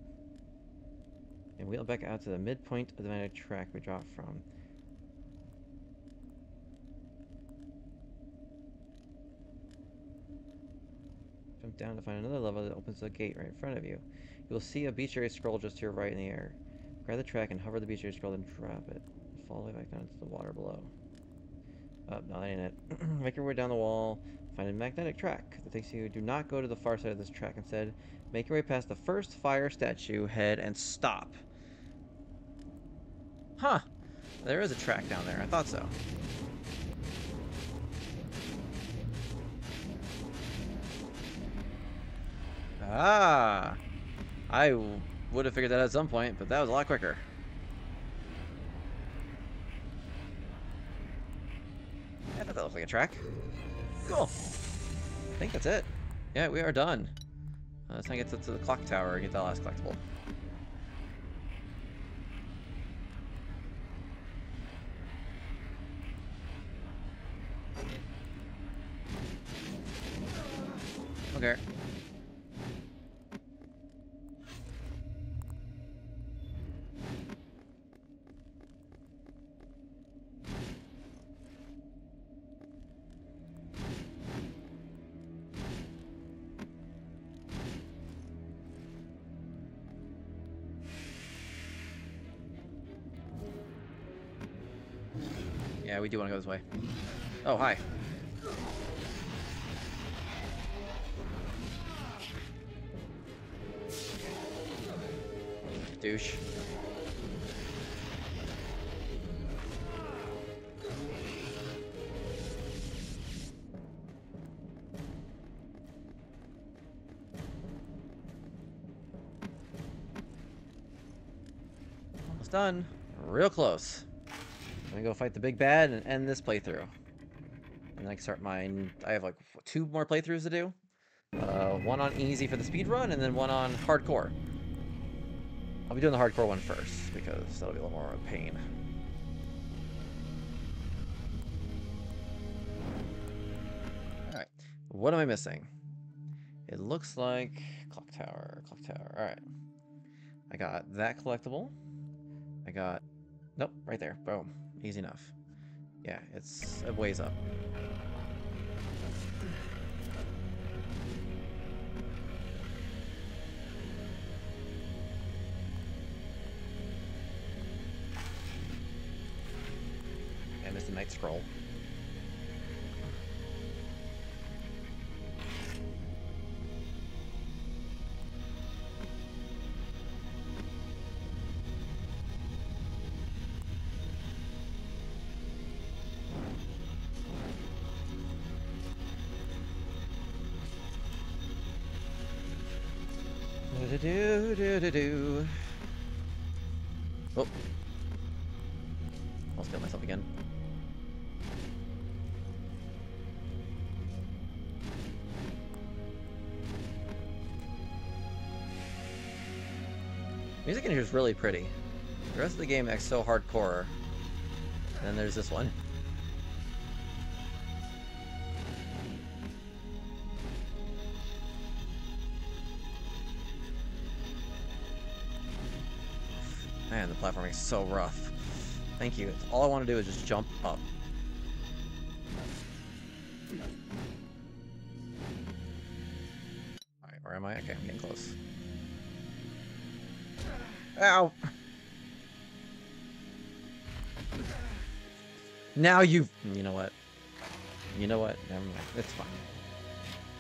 And wheel back out to the midpoint of the magnetic track we dropped from. Jump down to find another level that opens a gate right in front of you. You will see a beach area scroll just to your right in the air. Grab the track and hover the beach area scroll and drop it. Fall way back down to the water below. Oh, Up, not in it. Make your way down the wall. Find a magnetic track that takes you. Do not go to the far side of this track. Instead, Make your way past the first fire statue head and stop. Huh. There is a track down there. I thought so. Ah! I would have figured that out at some point, but that was a lot quicker. I thought that looked like a track. Cool. I think that's it. Yeah, we are done. Uh, let's not get to, to the clock tower and get that last collectible. Okay. Do want to go this way. Oh, hi. Douche. Almost done. Real close. I'm gonna go fight the big bad and end this playthrough. And then I can start mine. I have like two more playthroughs to do. Uh, one on easy for the speed run, and then one on hardcore. I'll be doing the hardcore one first because that'll be a little more of a pain. All right, what am I missing? It looks like clock tower, clock tower. All right, I got that collectible. I got nope, right there. Boom. Easy enough. Yeah, it's a ways up. And there's the Night Scroll. Do do do do do. Oh. I'll kill myself again. Music in here is really pretty. The rest of the game acts so hardcore. And then there's this one. Platforming so rough. Thank you. All I want to do is just jump up. Alright, where am I? Okay, I'm getting close. Ow! Now you... You know what? You know what? Never mind. It's fine.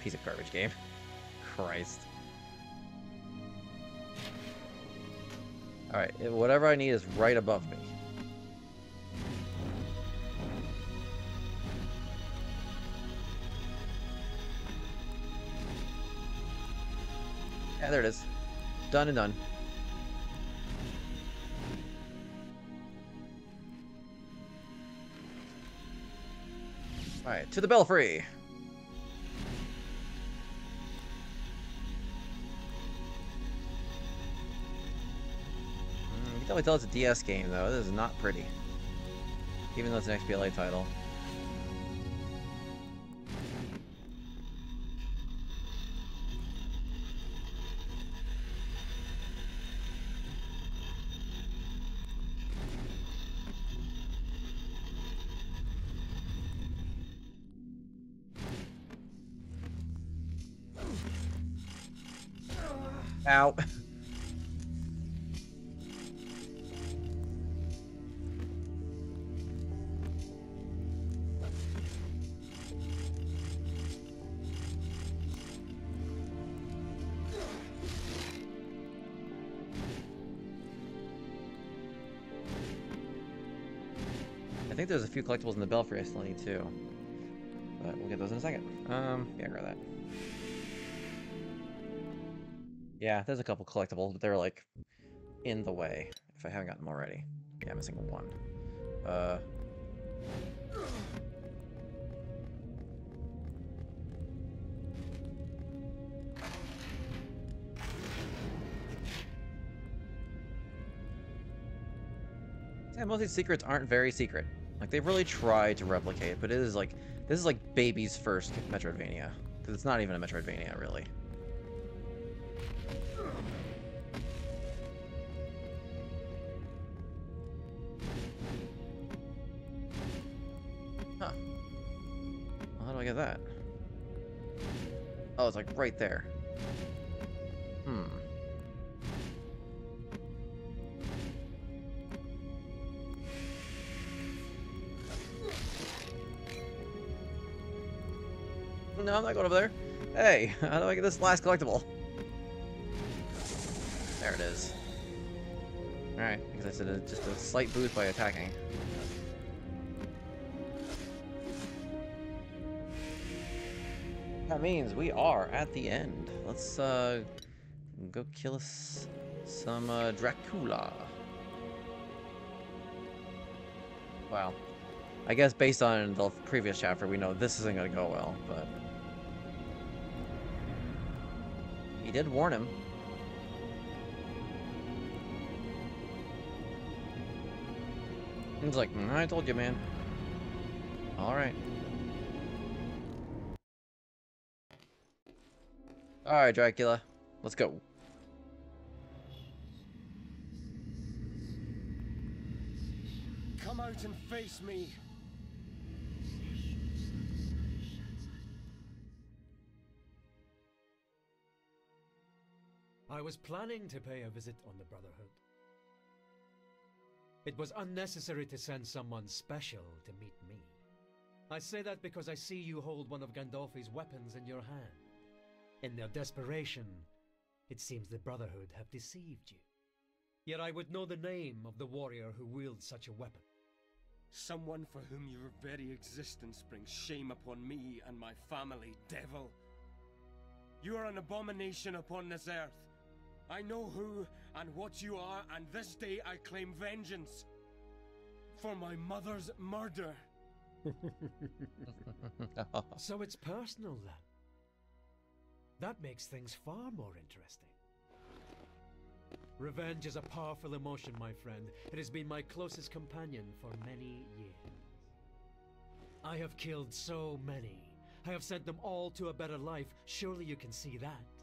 Piece of garbage game. Christ. Alright, eh, whatever I need is right above me. Yeah, there it is. Done and done. Alright, to the belfry! Definitely tell it's a DS game, though. This is not pretty. Even though it's an XBLA title. few collectibles in the Belfry I still need too. But we'll get those in a second. Um, yeah, grab that. Yeah, there's a couple collectibles, but they're like in the way. If I haven't gotten them already. I'm missing one. Uh... Yeah, most of these secrets aren't very secret. Like they've really tried to replicate, but it is like this is like baby's first Metroidvania. Because it's not even a Metroidvania, really. Huh. Well, how do I get that? Oh, it's like right there. Going over there. Hey, how do I get this last collectible? There it is. Alright, because I said just a slight boost by attacking. That means we are at the end. Let's uh, go kill us some uh, Dracula. Wow. I guess based on the previous chapter, we know this isn't going to go well, but... He did warn him. He's like, "Mm, I told you, man. Alright. Alright, Dracula. Let's go. Come out and face me. I was planning to pay a visit on the Brotherhood. It was unnecessary to send someone special to meet me. I say that because I see you hold one of Gandolfi's weapons in your hand. In their desperation, it seems the Brotherhood have deceived you. Yet I would know the name of the warrior who wields such a weapon. Someone for whom your very existence brings shame upon me and my family, devil. You are an abomination upon this earth. I know who and what you are, and this day I claim vengeance for my mother's murder. So it's personal then. That makes things far more interesting. Revenge is a powerful emotion, my friend. It has been my closest companion for many years. I have killed so many. I have sent them all to a better life. Surely you can see that.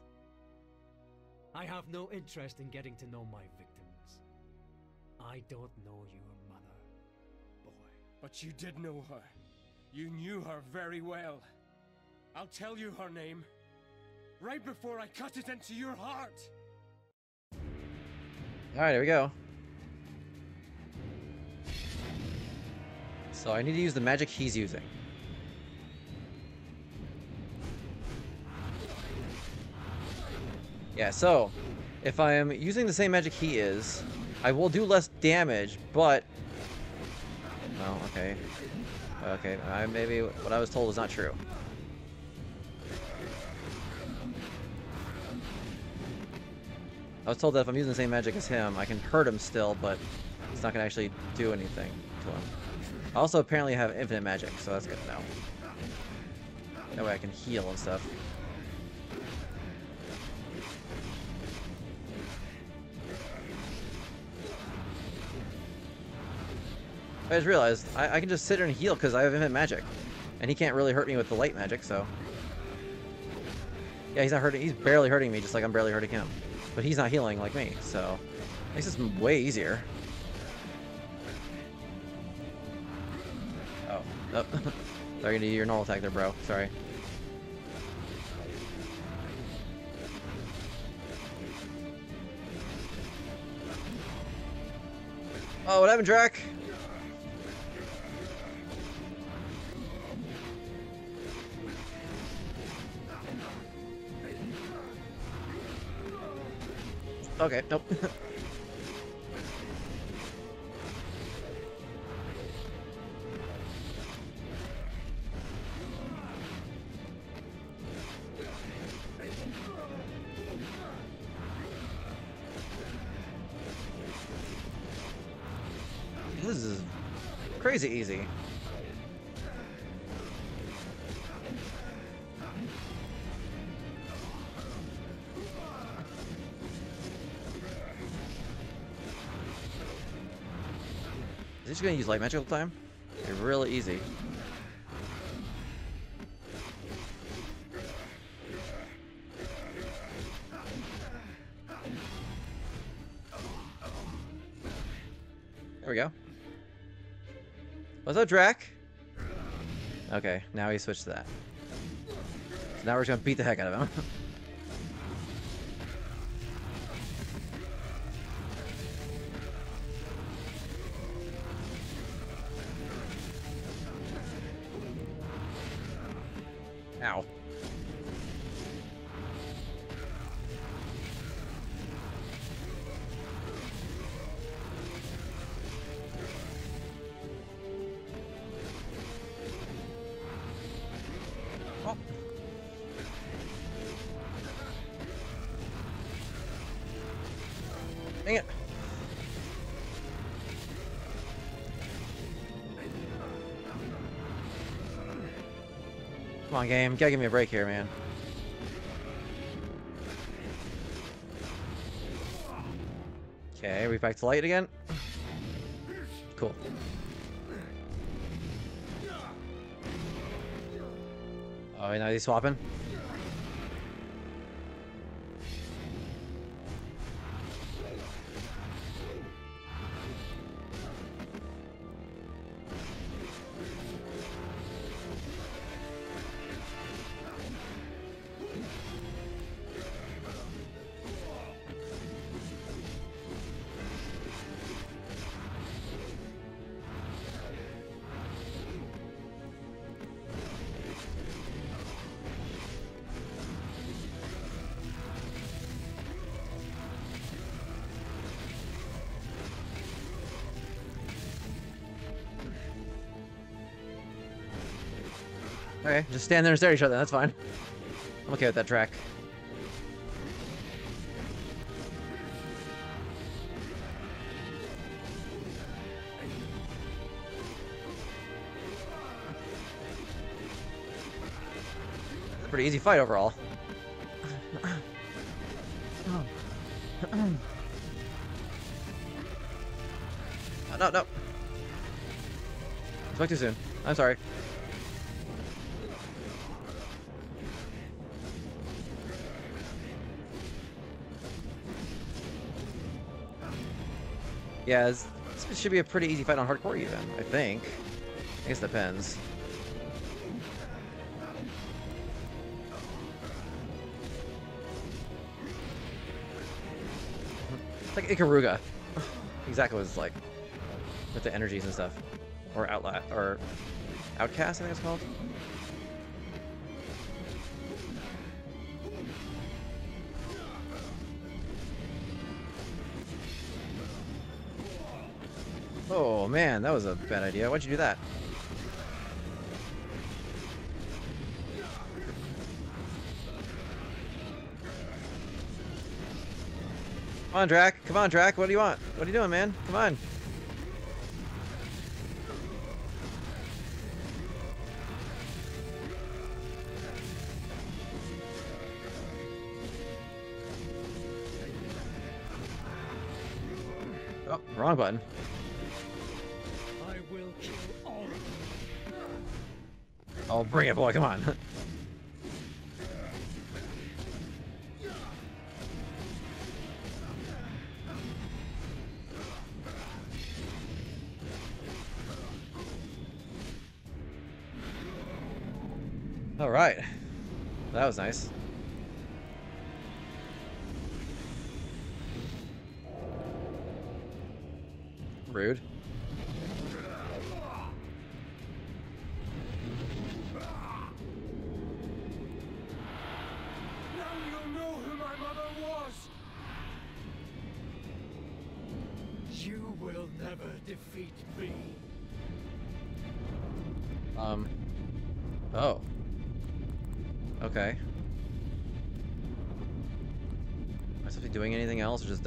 I have no interest in getting to know my victims. I don't know your mother, boy. But you did know her. You knew her very well. I'll tell you her name. Right before I cut it into your heart. Alright, here we go. So I need to use the magic he's using. Yeah, so if I am using the same magic he is, I will do less damage, but... Well, okay. Okay, I, maybe what I was told is not true. I was told that if I'm using the same magic as him, I can hurt him still, but it's not going to actually do anything to him. I also apparently have infinite magic, so that's good to know. That way I can heal and stuff. I just realized I, I can just sit here and heal because I have infinite magic. And he can't really hurt me with the light magic, so... Yeah, he's not hurting- he's barely hurting me, just like I'm barely hurting him. But he's not healing like me, so... Makes this way easier. Oh. Oh. Sorry, you need your normal attack there, bro. Sorry. Oh, what happened, Drac? Okay, nope. this is crazy easy. Just gonna use light magic all the time? They're really easy. There we go. What's up, Drac? Okay, now he switched to that. So now we're just gonna beat the heck out of him. game. You gotta give me a break here, man. Okay, are we back to light again? Cool. Oh, now he's swapping? Just stand there and stare at each other. That's fine. I'm okay with that track. Pretty easy fight overall. Oh, no, no. Spoke too soon. I'm sorry. Yeah, this, should be a pretty easy fight on hardcore even, I think. I guess it depends. It's like Ikaruga. exactly what it's like. With the energies and stuff. Or Outlet, or Outcast, I think it's called. Man, that was a bad idea. Why'd you do that? Come on, Drac. Come on, Drac. What do you want? What are you doing, man? Come on. Oh, wrong button. Oh, bring it, boy. Come on.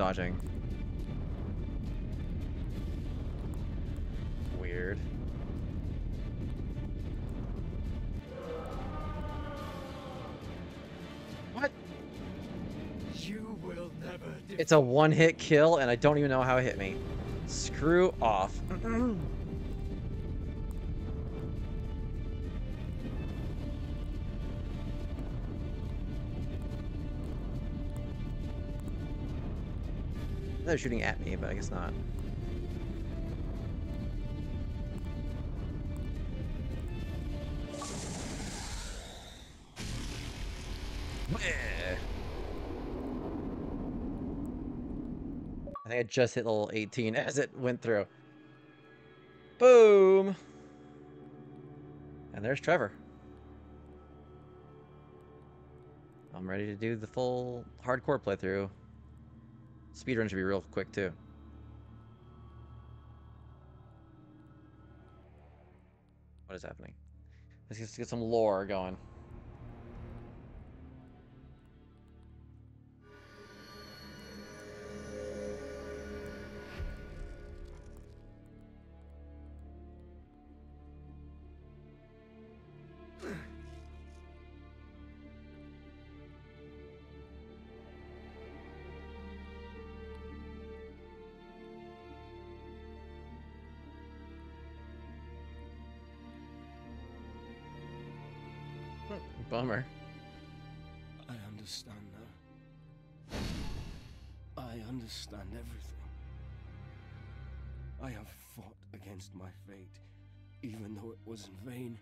Dodging? Weird. What? You will never It's a one-hit kill, and I don't even know how it hit me. Screw Screw off. They're shooting at me, but I guess not. I think I just hit level 18 as it went through. Boom! And there's Trevor. I'm ready to do the full hardcore playthrough. Speedrun should be real quick too. What is happening? Let's get some lore going. Was in vain.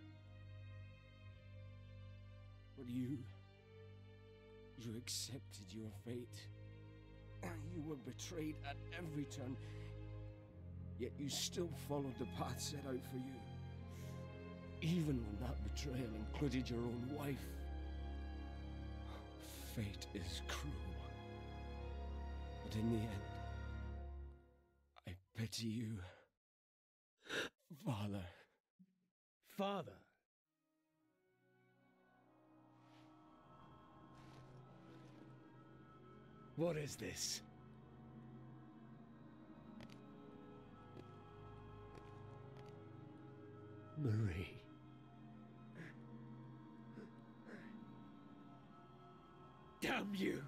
But you. You accepted your fate. You were betrayed at every turn, yet you still followed the path set out for you. Even when that betrayal included your own wife. Fate is cruel. But in the end, I pity you, Father. Father. What is this? Marie. Damn you!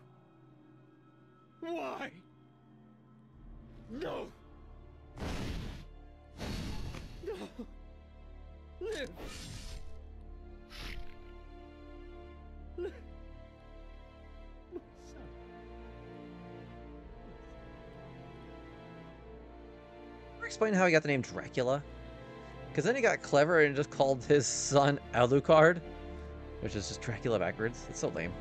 Why? No! Explain how he got the name Dracula? Because then he got clever and just called his son Alucard, which is just Dracula backwards. It's so lame.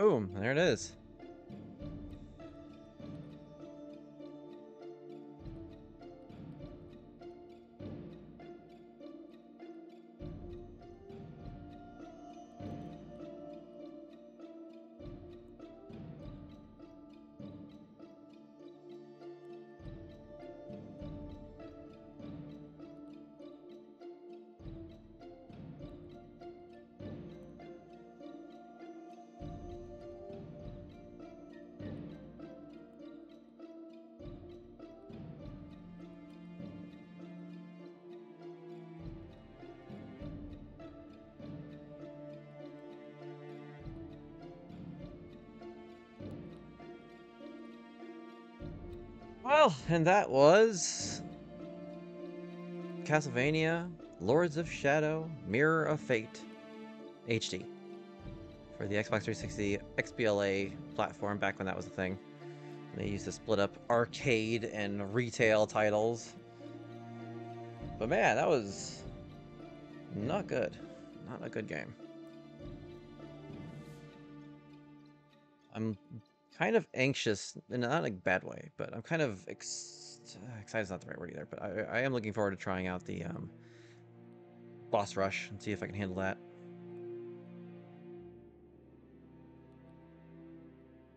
Boom, there it is. And that was Castlevania Lords of Shadow Mirror of Fate HD for the Xbox 360 XBLA platform back when that was a thing. They used to split up arcade and retail titles. But man, that was not good. Not a good game. Kind of anxious, and not in a bad way, but I'm kind of ex excited. Is not the right word either, but I, I am looking forward to trying out the um, boss rush and see if I can handle that.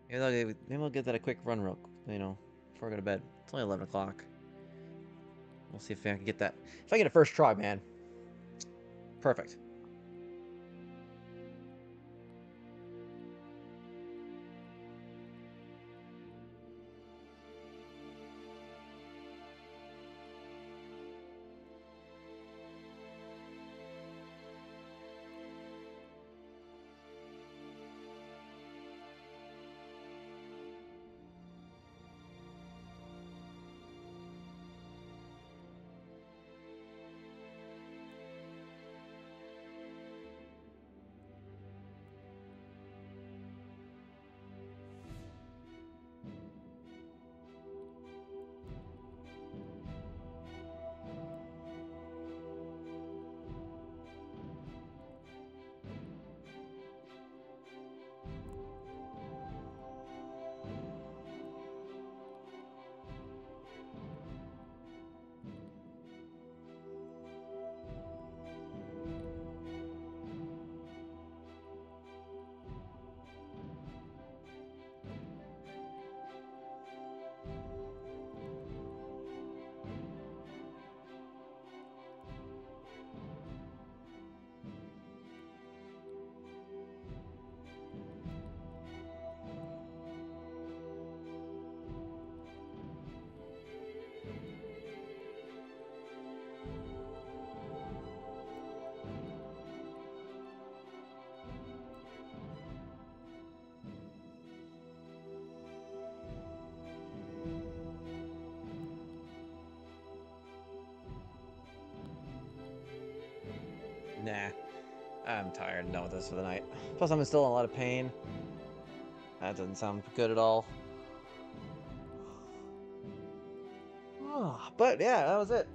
Maybe, I'll maybe we'll get that a quick run real, you know, before I go to bed. It's only 11 o'clock. We'll see if I can get that. If I get a first try, man. Perfect. Nah. I'm tired and done with this for the night. Plus, I'm still in a lot of pain. That doesn't sound good at all. But yeah, that was it.